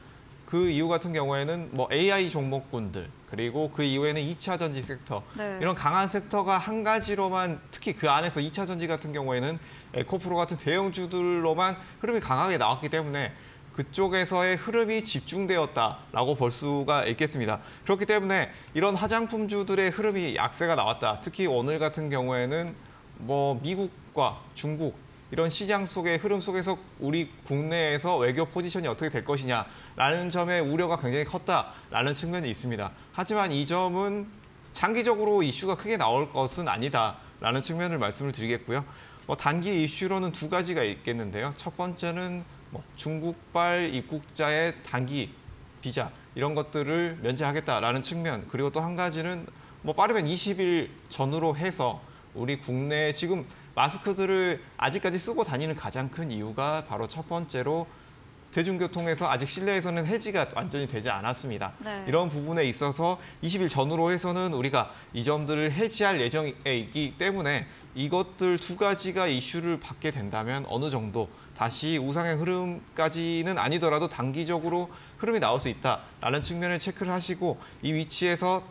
그 이유 같은 경우에는 뭐 AI 종목군들 그리고 그 이후에는 2차 전지 섹터 네. 이런 강한 sector가 한 가지로만 특히 그 안에서 2차 전지 같은 경우에는 에코프로 같은 대형주들로만 흐름이 강하게 나왔기 때문에 그쪽에서의 흐름이 집중되었다라고 볼 수가 있겠습니다. 그렇기 때문에 이런 화장품주들의 흐름이 약세가 나왔다. 특히 오늘 같은 경우에는 뭐 미국과 중국 이런 시장 속의 흐름 속에서 우리 국내에서 외교 포지션이 어떻게 될 것이냐라는 점에 우려가 굉장히 컸다라는 측면이 있습니다. 하지만 이 점은 장기적으로 이슈가 크게 나올 것은 아니다라는 측면을 말씀을 드리겠고요. 뭐 단기 이슈로는 두 가지가 있겠는데요. 첫 번째는 뭐 중국발 입국자의 단기 비자 이런 것들을 면제하겠다라는 측면 그리고 또 한 가지는 뭐 빠르면 20일 전후로 해서 우리 국내 지금 마스크들을 아직까지 쓰고 다니는 가장 큰 이유가 바로 첫 번째로 대중교통에서 아직 실내에서는 해지가 완전히 되지 않았습니다. 네. 이런 부분에 있어서 20일 전후로 해서는 우리가 이 점들을 해지할 예정에 있기 때문에 이것들 두 가지가 이슈를 받게 된다면 어느 정도 다시 우상의 흐름까지는 아니더라도 단기적으로 흐름이 나올 수 있다라는 측면을 체크를 하시고 이 위치에서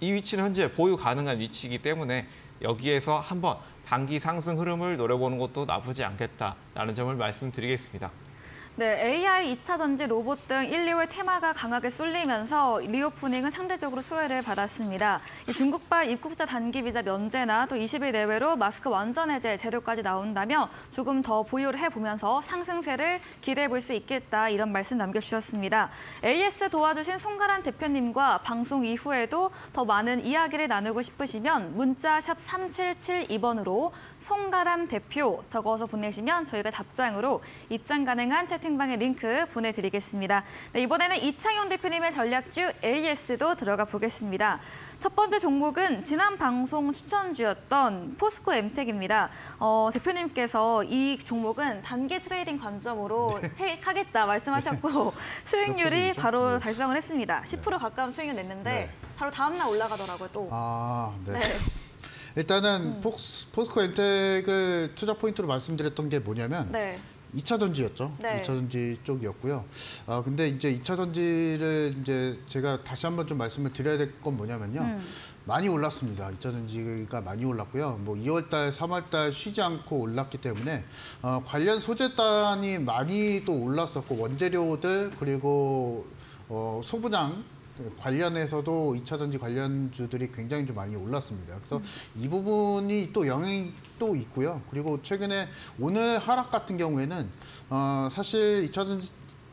이 위치는 현재 보유 가능한 위치이기 때문에 여기에서 한번 단기 상승 흐름을 노려보는 것도 나쁘지 않겠다라는 점을 말씀드리겠습니다. 네, AI, 2차 전지, 로봇 등 1, 2월 테마가 강하게 쏠리면서 리오프닝은 상대적으로 수혜를 받았습니다. 이 중국발 입국자 단기 비자 면제나 또 20일 내외로 마스크 완전 해제 제도까지 나온다면 조금 더 보유를 해보면서 상승세를 기대해 볼 수 있겠다 이런 말씀 남겨주셨습니다. AS 도와주신 송가란 대표님과 방송 이후에도 더 많은 이야기를 나누고 싶으시면 문자 샵 3772번으로 송가람 대표 적어서 보내시면 저희가 답장으로 입장 가능한 채팅 방의 링크 보내드리겠습니다. 네, 이번에는 이창용 대표님의 전략주 AS도 들어가 보겠습니다. 첫 번째 종목은 지난 방송 추천주였던 포스코 엠텍입니다. 어, 대표님께서 이 종목은 단기 trading 관점으로 해, 하겠다 말씀하셨고 수익률이 몇 퍼센트죠? 바로 네. 달성을 했습니다. 10% 가까운 수익을 냈는데 네. 바로 다음 날 올라가더라고요 또. 아, 네. 네. 일단은 포스, 포스코 엠텍을 투자 포인트로 말씀드렸던 게 뭐냐면 네. 2차 전지였죠. 네. 2차 전지 쪽이었고요. 아 근데 이제 2차 전지를 이제 제가 다시 한번 좀 말씀을 드려야 될 건 뭐냐면요. 음. 많이 올랐습니다. 2차 전지가 많이 올랐고요. 뭐 2월 달, 3월 달 쉬지 않고 올랐기 때문에 어, 관련 소재 단이 많이 또 올랐었고 원재료들 그리고 어, 소부장 관련해서도 2차 전지 관련주들이 굉장히 좀 많이 올랐습니다. 그래서 이 부분이 또 영향이 또 있고요. 그리고 최근에 오늘 하락 같은 경우에는 어, 사실 2차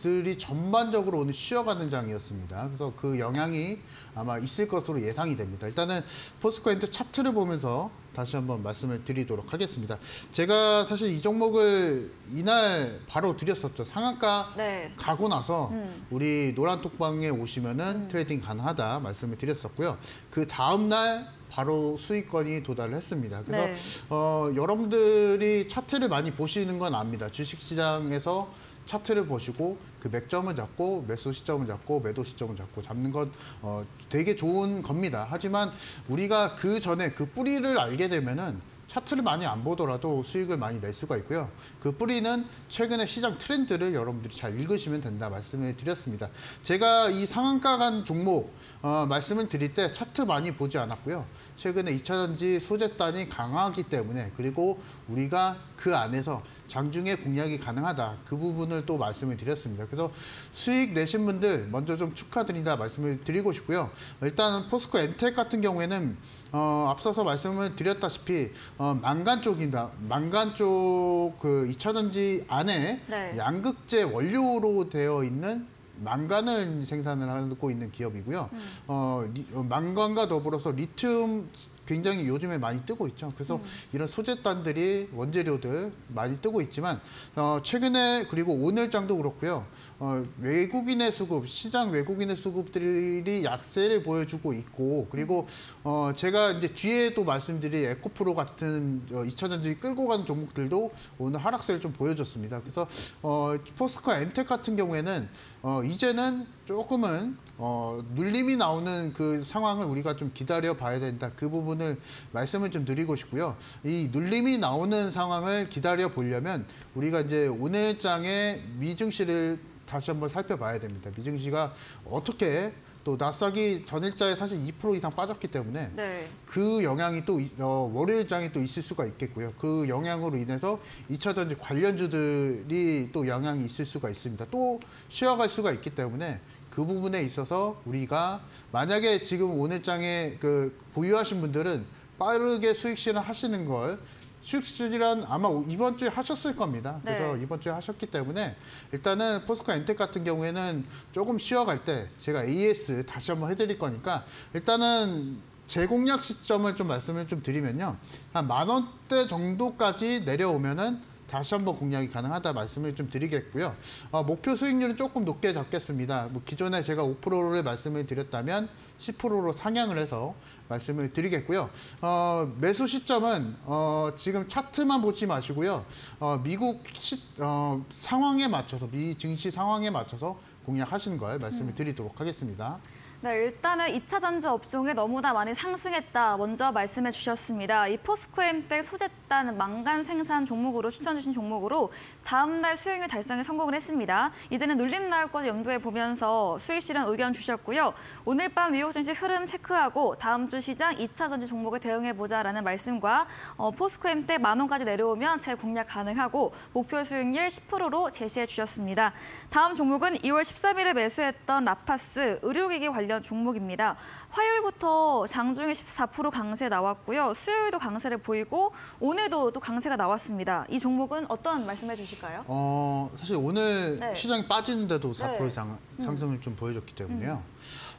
전지들이 전반적으로 오늘 쉬어가는 장이었습니다. 그래서 그 영향이 아마 있을 것으로 예상이 됩니다. 일단은 포스코엠텍 차트를 보면서 다시 한번 말씀을 드리도록 하겠습니다. 제가 사실 이 종목을 이날 바로 드렸었죠. 상한가 네. 가고 나서 음. 우리 노란 톡방에 오시면은 trading 가능하다 말씀을 드렸었고요. 그 다음 날 바로 수익권이 도달을 했습니다. 그래서 네. 어, 여러분들이 차트를 많이 보시는 건 압니다. 주식시장에서 차트를 보시고 그 맥점을 잡고 매수 시점을 잡고 매도 시점을 잡고 잡는 건 어, 되게 좋은 겁니다. 하지만 우리가 그 전에 그 뿌리를 알게 되면은 차트를 많이 안 보더라도 수익을 많이 낼 수가 있고요. 그 뿌리는 최근의 시장 트렌드를 여러분들이 잘 읽으시면 된다 말씀을 드렸습니다. 제가 이 상한가 간 종목 어, 말씀을 드릴 때 차트 많이 보지 않았고요. 최근에 2차전지 소재단이 강하기 때문에 그리고 우리가 그 안에서 장중에 공략이 가능하다. 그 부분을 또 말씀을 드렸습니다. 그래서 수익 내신 분들 먼저 좀 축하드린다 말씀을 드리고 싶고요. 일단 포스코 엔텍 같은 경우에는 어, 앞서서 말씀을 드렸다시피 어, 망간 쪽입니다. 망간 쪽그 2차전지 안에 네. 양극재 원료로 되어 있는 망간을 생산을 하고 있는 기업이고요. 어, 리- 어, 망간과 더불어서 리튬 굉장히 요즘에 많이 뜨고 있죠. 그래서 이런 소재단들이 원재료들 많이 뜨고 있지만 어, 최근에 그리고 오늘장도 그렇고요. 어, 외국인의 수급, 시장 외국인의 수급들이 약세를 보여주고 있고 그리고 어, 제가 이제 뒤에도 말씀드린 에코프로 같은 어, 2차전지 끌고 가는 종목들도 오늘 하락세를 좀 보여줬습니다. 그래서 어, 포스코 엔텍 같은 경우에는 어, 이제는 조금은 어, 눌림이 나오는 그 상황을 우리가 좀 기다려 봐야 된다. 그 부분을 말씀을 좀 드리고 싶고요. 이 눌림이 나오는 상황을 기다려 보려면 우리가 이제 오늘장의 미증시를 다시 한번 살펴봐야 됩니다. 미증시가 어떻게 또 나스닥이 전일자에 사실 2% 이상 빠졌기 때문에 네. 그 영향이 또 이- 어, 월요일장에 또 있을 수가 있겠고요. 그 영향으로 인해서 2차 전지 관련주들이 또 영향이 있을 수가 있습니다. 또 쉬어갈 수가 있기 때문에 그 부분에 있어서 우리가 만약에 지금 오늘장에 그 보유하신 분들은 빠르게 수익 실현 하시는 걸 수익 실현 아마 이번 주에 하셨을 겁니다. 그래서 네. 이번 주에 하셨기 때문에 일단은 포스코 엔텍 같은 경우에는 조금 쉬어갈 때 제가 AS 다시 한번 해드릴 거니까 일단은 재공략 시점을 좀 말씀을 좀 드리면요 한 만 원대 정도까지 내려오면은 다시 한번 공략이 가능하다 말씀을 좀 드리겠고요. 어, 목표 수익률은 조금 높게 잡겠습니다. 뭐 기존에 제가 5%를 말씀을 드렸다면 10%로 상향을 해서 말씀을 드리겠고요. 어, 매수 시점은 어, 지금 차트만 보지 마시고요. 어, 미국 시, 어, 상황에 맞춰서 미 증시 상황에 맞춰서 공략하시는 걸 말씀을 드리도록 하겠습니다. 네, 일단은 2차 전지 업종에 너무나 많이 상승했다. 먼저 말씀해 주셨습니다. 이 포스코엠텍 소재단 망간 생산 종목으로 추천 주신 종목으로 다음 날 수익률 달성에 성공을 했습니다. 이제는 눌림 나올 것을 염두에 보면서 수익 실현 의견 주셨고요. 오늘 밤 뉴욕 증시 흐름 체크하고 다음 주 시장 2차 전지 종목을 대응해 보자라는 말씀과 어, 포스코엠텍 만 원까지 내려오면 재공략 가능하고 목표 수익률 10%로 제시해 주셨습니다. 다음 종목은 2월 13일에 매수했던 라파스 의료기기 관련 종목입니다. 화요일부터 장중에 14% 강세 나왔고요. 수요일도 강세를 보이고 오늘도 또 강세가 나왔습니다. 이 종목은 어떤 말씀해 주 실까요? 어, 사실 오늘 네. 시장이 빠지는데도 4% 네. 이상 상승을 좀 보여줬기 때문에요.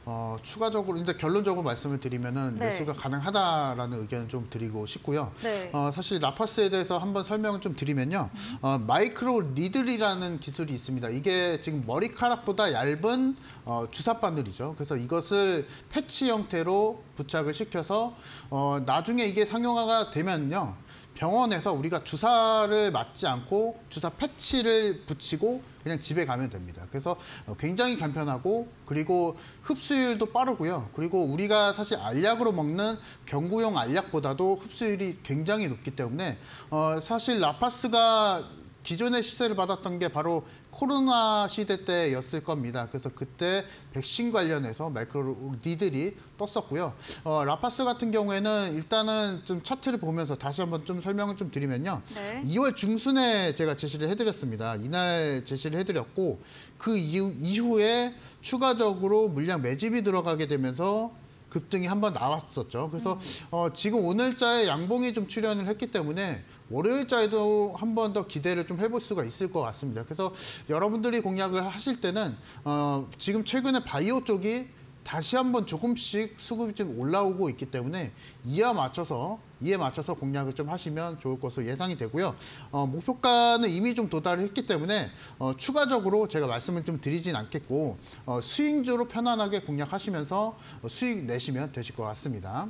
어, 추가적으로, 근데 결론적으로 말씀을 드리면은 네. 매수가 가능하다라는 의견을 좀 드리고 싶고요. 네. 어, 사실 라파스에 대해서 한번 설명을 좀 드리면요. 어, 마이크로 니들이라는 기술이 있습니다. 이게 지금 머리카락보다 얇은 어, 주사 바늘이죠. 그래서 이것을 패치 형태로 부착을 시켜서 어, 나중에 이게 상용화가 되면요. 병원에서 우리가 주사를 맞지 않고 주사 패치를 붙이고 그냥 집에 가면 됩니다. 그래서 어, 굉장히 간편하고 그리고 흡수율도 빠르고요. 그리고 우리가 사실 알약으로 먹는 경구용 알약보다도 흡수율이 굉장히 높기 때문에 어, 사실 라파스가 기존의 시세를 받았던 게 바로 코로나 시대 때였을 겁니다. 그래서 그때 백신 관련해서 마이크로 니들이 떴었고요. 어, 라파스 같은 경우에는 일단은 좀 차트를 보면서 다시 한번 좀 설명을 좀 드리면요. 네. 2월 중순에 제가 제시를 해드렸습니다. 이날 제시를 해드렸고 그 이후, 이후에 추가적으로 물량 매집이 들어가게 되면서 급등이 한번 나왔었죠. 그래서 어, 지금 오늘자에 양봉이 좀 출현을 했기 때문에 월요일자에도 한 번 더 기대를 좀 해볼 수가 있을 것 같습니다. 그래서 여러분들이 공략을 하실 때는 어, 지금 최근에 바이오 쪽이 다시 한번 조금씩 수급이 좀 올라오고 있기 때문에 이에 맞춰서 이에 맞춰서 공략을 좀 하시면 좋을 것으로 예상이 되고요. 어, 목표가는 이미 좀 도달을 했기 때문에 어, 추가적으로 제가 말씀을 좀 드리진 않겠고 어, swing주로 편안하게 공략하시면서 어, 수익 내시면 되실 것 같습니다.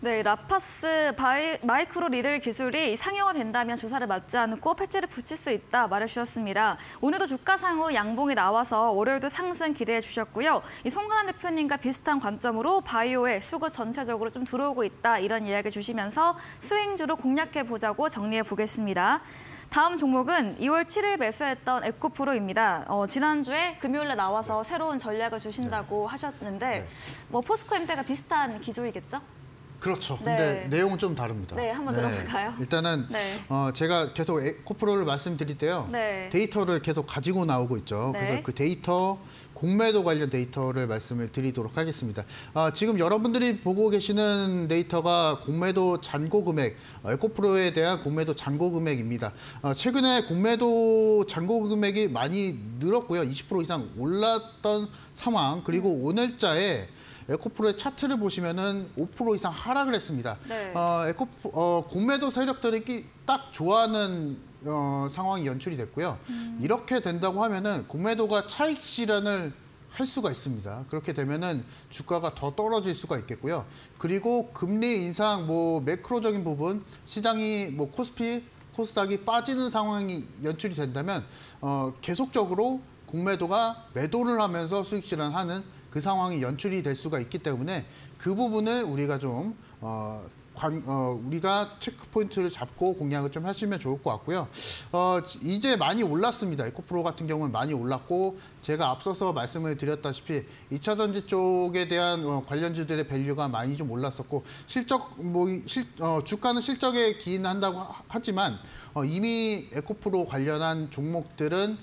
네, 라파스 바이, micro needle 기술이 상용화 된다면 주사를 맞지 않고 패치를 붙일 수 있다 말해주셨습니다. 오늘도 주가상으로 양봉이 나와서 월요일도 상승 기대해 주셨고요. 이 송근한 대표님과 비슷한 관점으로 바이오에 수급 전체적으로 좀 들어오고 있다 이런 이야기 주시면서 swing주로 공략해 보자고 정리해 보겠습니다. 다음 종목은 2월 7일 매수했던 에코프로입니다. 어, 지난주에 금요일에 나와서 새로운 전략을 주신다고 하셨는데 뭐 포스코 엠텍과 비슷한 기조이겠죠? 그렇죠. 네. 근데 내용은 좀 다릅니다. 네, 한번 들어볼까요? 일단은 네. 어, 제가 계속 에코프로를 말씀드릴 때요. 네. 데이터를 계속 가지고 나오고 있죠. 네. 그래서 그 데이터 공매도 관련 데이터를 말씀을 드리도록 하겠습니다. 아, 지금 여러분들이 보고 계시는 데이터가 공매도 잔고 금액, 어, 에코프로에 대한 공매도 잔고 금액입니다. 어, 최근에 공매도 잔고 금액이 많이 늘었고요. 20% 이상 올랐던 상황. 그리고 오늘자에 에코프로의 차트를 보시면은 5% 이상 하락을 했습니다. 네. 어, 에코 어, 공매도 세력들이 끼- 딱 좋아하는 어, 상황이 연출이 됐고요. 이렇게 된다고 하면은 공매도가 차익 실현을 할 수가 있습니다. 그렇게 되면은 주가가 더 떨어질 수가 있겠고요. 그리고 금리 인상 뭐 매크로적인 부분 시장이 뭐 코스피 코스닥이 빠지는 상황이 연출이 된다면 어, 계속적으로 공매도가 매도를 하면서 수익 실현하는 그 상황이 연출이 될 수가 있기 때문에 그 부분을 우리가 좀 어, 관, 어, 우리가 체크 포인트를 잡고 공략을 좀 하시면 좋을 것 같고요. 어, 지- 이제 많이 올랐습니다. 에코프로 같은 경우는 많이 올랐고 제가 앞서서 말씀을 드렸다시피 2차 전지 쪽에 대한 어, 관련주들의 value가 많이 좀 올랐었고 실적 뭐 이- 실, 어, 주가는 실적에 기인한다고 하- 하지만 어, 이미 에코프로 관련한 종목들은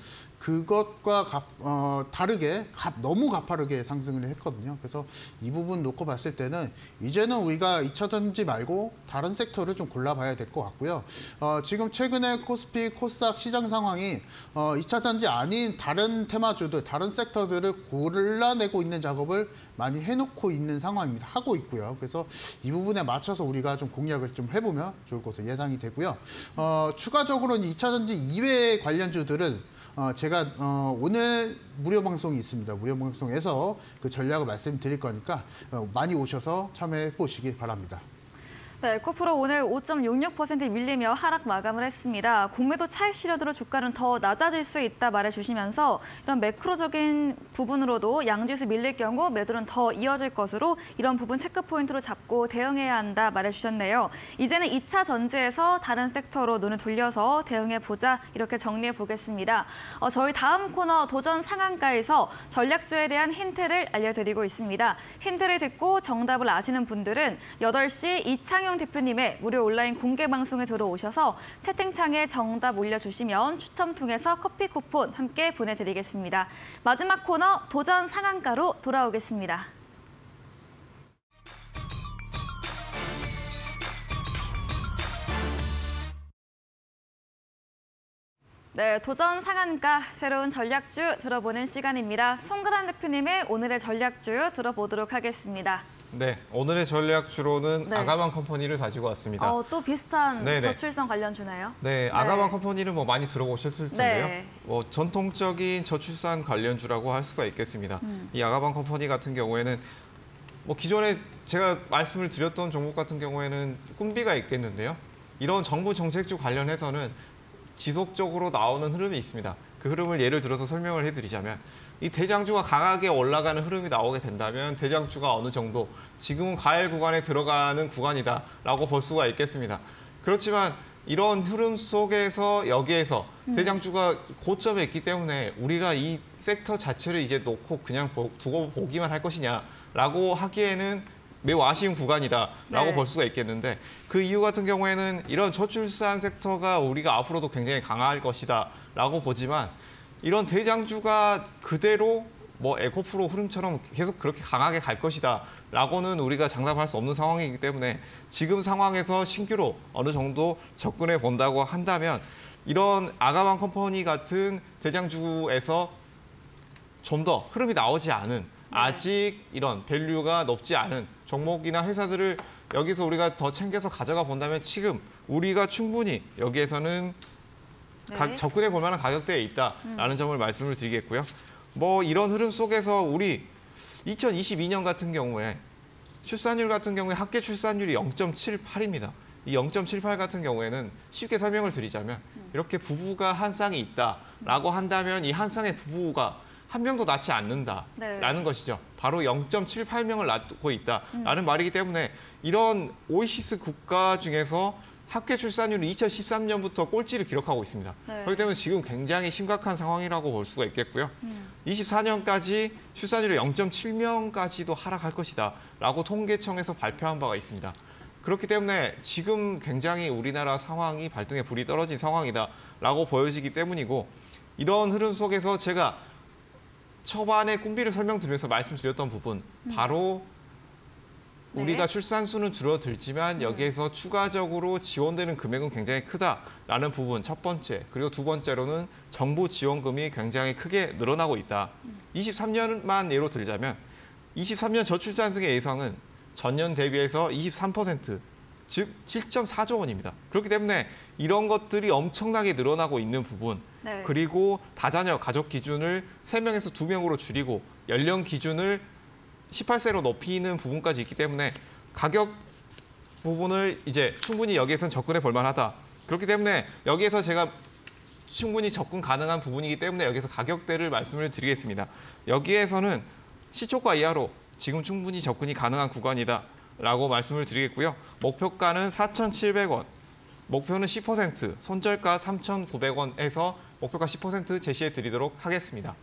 그것과 갑- 어, 다르게 갑- 너무 가파르게 상승을 했거든요. 그래서 이 부분 놓고 봤을 때는 이제는 우리가 2차 전지 말고 다른 sector를 좀 골라봐야 될 것 같고요. 어, 지금 최근에 코스피, 코스닥 시장 상황이 어, 2차 전지 아닌 다른 테마주들, 다른 섹터들을 골라내고 있는 작업을 많이 해놓고 있는 상황입니다. 하고 있고요. 그래서 이 부분에 맞춰서 우리가 좀 공략을 좀 해보면 좋을 것으로 예상이 되고요. 어, 추가적으로는 2차 전지 이외의 관련주들은 어, 제가 어, 오늘 무료 방송이 있습니다. 무료 방송에서 그 전략을 말씀드릴 거니까 어, 많이 오셔서 참여해 보시길 바랍니다. 네, 에코프로 오늘 5.66% 밀리며 하락 마감을 했습니다. 공매도 차익 실현으로 주가는 더 낮아질 수 있다 말해주시면서 이런 매크로적인 부분으로도 양지수 밀릴 경우 매도는 더 이어질 것으로 이런 부분 체크 포인트로 잡고 대응해야 한다 말해주셨네요. 이제는 2차 전지에서 다른 섹터로 눈을 돌려서 대응해보자 이렇게 정리해 보겠습니다. 어, 저희 다음 코너 도전 상한가에서 전략주에 대한 힌트를 알려드리고 있습니다. 힌트를 듣고 정답을 아시는 분들은 8시 이창용 대표님의 무료 온라인 공개 방송에 들어오셔서 채팅창에 정답 올려주시면 추첨 통해서 커피 쿠폰 함께 보내드리겠습니다. 마지막 코너 도전 상한가로 돌아오겠습니다. 네, 도전 상한가 새로운 전략주 들어보는 시간입니다. 송그란 대표님의 오늘의 전략주 들어보도록 하겠습니다. 네, 오늘의 전략 주로는 네. 아가방 컴퍼니를 가지고 왔습니다. 어, 또 비슷한 네네. 저출산 관련 주네요. 네, 아가방 컴퍼니는 뭐 많이 들어보셨을 텐데요. 네. 뭐 전통적인 저출산 관련 주라고 할 수가 있겠습니다. 이 아가방 컴퍼니 같은 경우에는 뭐 기존에 제가 말씀을 드렸던 종목 같은 경우에는 꿈비가 있겠는데요. 이런 정부 정책주 관련해서는 지속적으로 나오는 흐름이 있습니다. 그 흐름을 예를 들어서 설명을 해드리자면 이 대장주가 강하게 올라가는 흐름이 나오게 된다면 대장주가 어느 정도 지금은 과열 구간에 들어가는 구간이다라고 볼 수가 있겠습니다. 그렇지만 이런 흐름 속에서 여기에서 대장주가 고점에 있기 때문에 우리가 이 섹터 자체를 이제 놓고 그냥 보- 두고 보기만 할 것이냐라고 하기에는 매우 아쉬운 구간이다라고 네. 볼 수가 있겠는데 그 이유 같은 경우에는 이런 저출산 섹터가 우리가 앞으로도 굉장히 강할 것이다라고 보지만 이런 대장주가 그대로 뭐 에코프로 흐름처럼 계속 그렇게 강하게 갈 것이다 라고는 우리가 장담할 수 없는 상황이기 때문에 지금 상황에서 신규로 어느 정도 접근해 본다고 한다면 이런 아가방 컴퍼니 같은 대장주에서 좀 더 흐름이 나오지 않은 아직 이런 value가 높지 않은 종목이나 회사들을 여기서 우리가 더 챙겨서 가져가 본다면 지금 우리가 충분히 여기에서는 네. 가- 접근해 볼 만한 가격대에 있다라는 점을 말씀을 드리겠고요. 뭐 이런 흐름 속에서 우리 2022년 같은 경우에 출산율 같은 경우에 합계 출산율이 0.78입니다. 이 0.78 같은 경우에는 쉽게 설명을 드리자면 이렇게 부부가 한 쌍이 있다라고 한다면 이 한 쌍의 부부가 한 명도 낳지 않는다라는 네. 것이죠. 바로 0.78명을 낳고 있다라는 말이기 때문에 이런 오이시스 국가 중에서 합계 출산율이 2013년부터 꼴찌를 기록하고 있습니다. 네. 그렇기 때문에 지금 굉장히 심각한 상황이라고 볼 수가 있겠고요. 음. 24년까지 출산율이 0.7명까지도 하락할 것이다 라고 통계청에서 발표한 바가 있습니다. 그렇기 때문에 지금 굉장히 우리나라 상황이 발등에 불이 떨어진 상황이다 라고 보여지기 때문이고 이런 흐름 속에서 제가 초반에 꿈비를 설명드리면서 말씀드렸던 부분 바로 네. 우리가 출산 수는 줄어들지만 여기에서 추가적으로 지원되는 금액은 굉장히 크다라는 부분 첫 번째 그리고 두 번째로는 정부 지원금이 굉장히 크게 늘어나고 있다. 23년만 예로 들자면 23년 저출산 등의 예상은 전년 대비해서 23%, 즉 7.4조 원입니다. 그렇기 때문에 이런 것들이 엄청나게 늘어나고 있는 부분 네. 그리고 다자녀 가족 기준을 세명에서두명으로 줄이고 연령 기준을 18세로 높이는 부분까지 있기 때문에 가격 부분을 이제 충분히 여기에선 접근해 볼 만하다. 그렇기 때문에 여기에서 제가 충분히 접근 가능한 부분이기 때문에 여기서 가격대를 말씀을 드리겠습니다. 여기에서는 시초가 이하로 지금 충분히 접근이 가능한 구간이다 라고 말씀을 드리겠고요. 목표가는 4,700원, 목표는 10%, 손절가 3,900원에서 목표가 10% 제시해 드리도록 하겠습니다.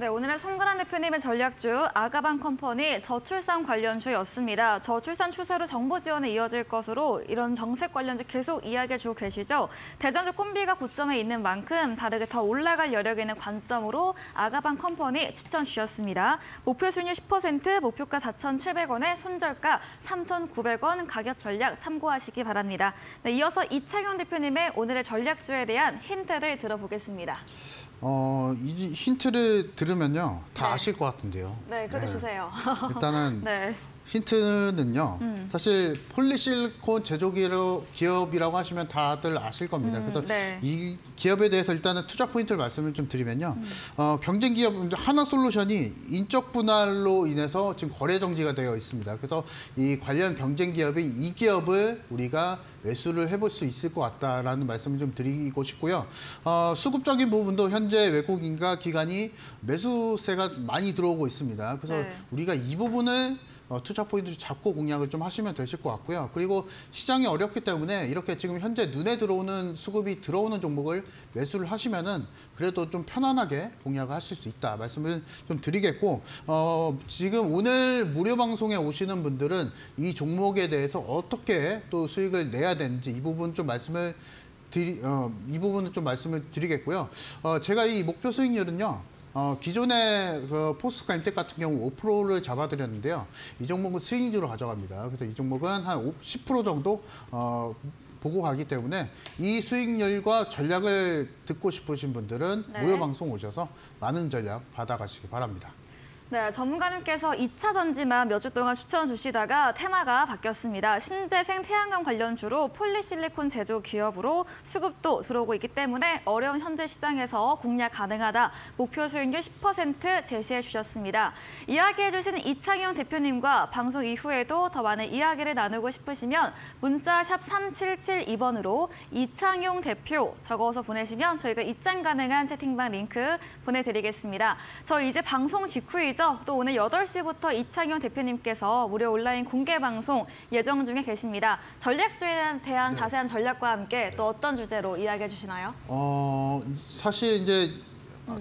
네, 오늘은 송근한 대표님의 전략주 아가방 컴퍼니 저출산 관련주였습니다. 저출산 추세로 정부 지원에 이어질 것으로 이런 정책 관련주 계속 이야기해 주고 계시죠. 대전주 꿈비가 고점에 있는 만큼 다르게 더 올라갈 여력이 있는 관점으로 아가방 컴퍼니 추천 주셨습니다. 목표 수익률 10%, 목표가 4,700원에 손절가 3,900원 가격 전략 참고하시기 바랍니다. 네, 이어서 이창현 대표님의 오늘의 전략주에 대한 힌트를 들어보겠습니다. 어, 이 힌트를 들으면요. 다 네. 아실 것 같은데요. 네, 그렇게 주세요. 일단은 네. 힌트는요. 음. 사실 폴리실콘 제조기업 기업이라고 하시면 다들 아실 겁니다. 음, 그래서 네. 이 기업에 대해서 일단은 투자 포인트를 말씀을 좀 드리면요. 음. 어, 경쟁 기업 하나 솔루션이 인적 분할로 인해서 지금 거래 정지가 되어 있습니다. 그래서 이 관련 경쟁 기업이 이 기업을 우리가 매수를 해볼 수 있을 것 같다라는 말씀을 좀 드리고 싶고요. 어, 수급적인 부분도 현재 외국인과 기관이 매수세가 많이 들어오고 있습니다. 그래서 네. 우리가 이 부분을 어, 투자 포인트 잡고 공략을 좀 하시면 되실 것 같고요. 그리고 시장이 어렵기 때문에 이렇게 지금 현재 눈에 들어오는 수급이 들어오는 종목을 매수를 하시면은 그래도 좀 편안하게 공략을 하실 수 있다 말씀을 좀 드리겠고 어, 지금 오늘 무료 방송에 오시는 분들은 이 종목에 대해서 어떻게 또 수익을 내야 되는지 이 부분 좀 말씀을 드리, 어, 이 부분은 좀 말씀을 드리겠고요. 어, 제가 이 목표 수익률은요. 어, 기존의 그 포스카 임텍 같은 경우 5%를 잡아드렸는데요. 이 종목은 스윙주로 가져갑니다. 그래서 이 종목은 한 5, 10% 정도 어, 보고 가기 때문에 이 수익률과 전략을 듣고 싶으신 분들은 네. 무료 방송 오셔서 많은 전략 받아가시기 바랍니다. 네, 전문가님께서 2차 전지만 몇 주 동안 추천 주시다가 테마가 바뀌었습니다. 신재생 태양광 관련주로 폴리실리콘 제조 기업으로 수급도 들어오고 있기 때문에 어려운 현재 시장에서 공략 가능하다. 목표 수익률 10% 제시해 주셨습니다. 이야기해 주신 이창영 대표님과 방송 이후에도 더 많은 이야기를 나누고 싶으시면 문자 샵 3772번으로 이창용 대표 적어서 보내시면 저희가 입장 가능한 채팅방 링크 보내드리겠습니다. 저 이제 방송 직후이 죠. 또 오늘 8시부터 이창용 대표님께서 무료 온라인 공개 방송 예정 중에 계십니다. 전략주에 대한 자세한 전략과 함께 또 어떤 주제로 이야기해 주시나요? 어, 사실 이제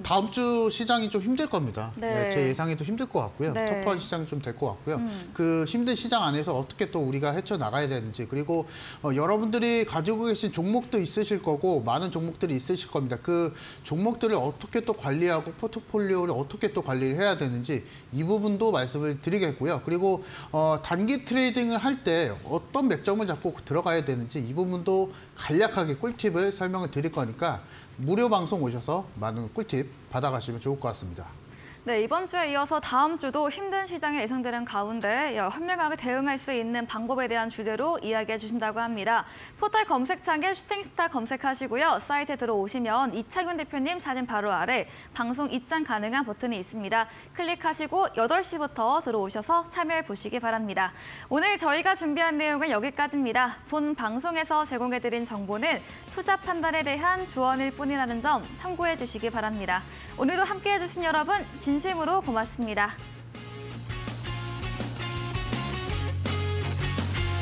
다음 주 시장이 좀 힘들 겁니다. 네. 네, 제 예상에도 힘들 것 같고요. 네. 터프한 시장이 좀 될 것 같고요. 음. 그 힘든 시장 안에서 어떻게 또 우리가 헤쳐나가야 되는지 그리고 어, 여러분들이 가지고 계신 종목도 있으실 거고 많은 종목들이 있으실 겁니다. 그 종목들을 어떻게 또 관리하고 포트폴리오를 어떻게 또 관리를 해야 되는지 이 부분도 말씀을 드리겠고요. 그리고 어, 단기 트레이딩을 할 때 어떤 맥점을 잡고 들어가야 되는지 이 부분도 간략하게 꿀팁을 설명을 드릴 거니까 무료 방송 오셔서 많은 꿀팁 받아가시면 좋을 것 같습니다. 네, 이번 주에 이어서 다음 주도 힘든 시장이 예상되는 가운데 현명하게 대응할 수 있는 방법에 대한 주제로 이야기해 주신다고 합니다. 포털 검색창에 슈팅스타 검색하시고요. 사이트에 들어오시면 이창윤 대표님 사진 바로 아래 방송 입장 가능한 버튼이 있습니다. 클릭하시고 8시부터 들어오셔서 참여해 보시기 바랍니다. 오늘 저희가 준비한 내용은 여기까지입니다. 본 방송에서 제공해 드린 정보는 투자 판단에 대한 조언일 뿐이라는 점 참고해 주시기 바랍니다. 오늘도 함께해 주신 여러분 진심으로 고맙습니다.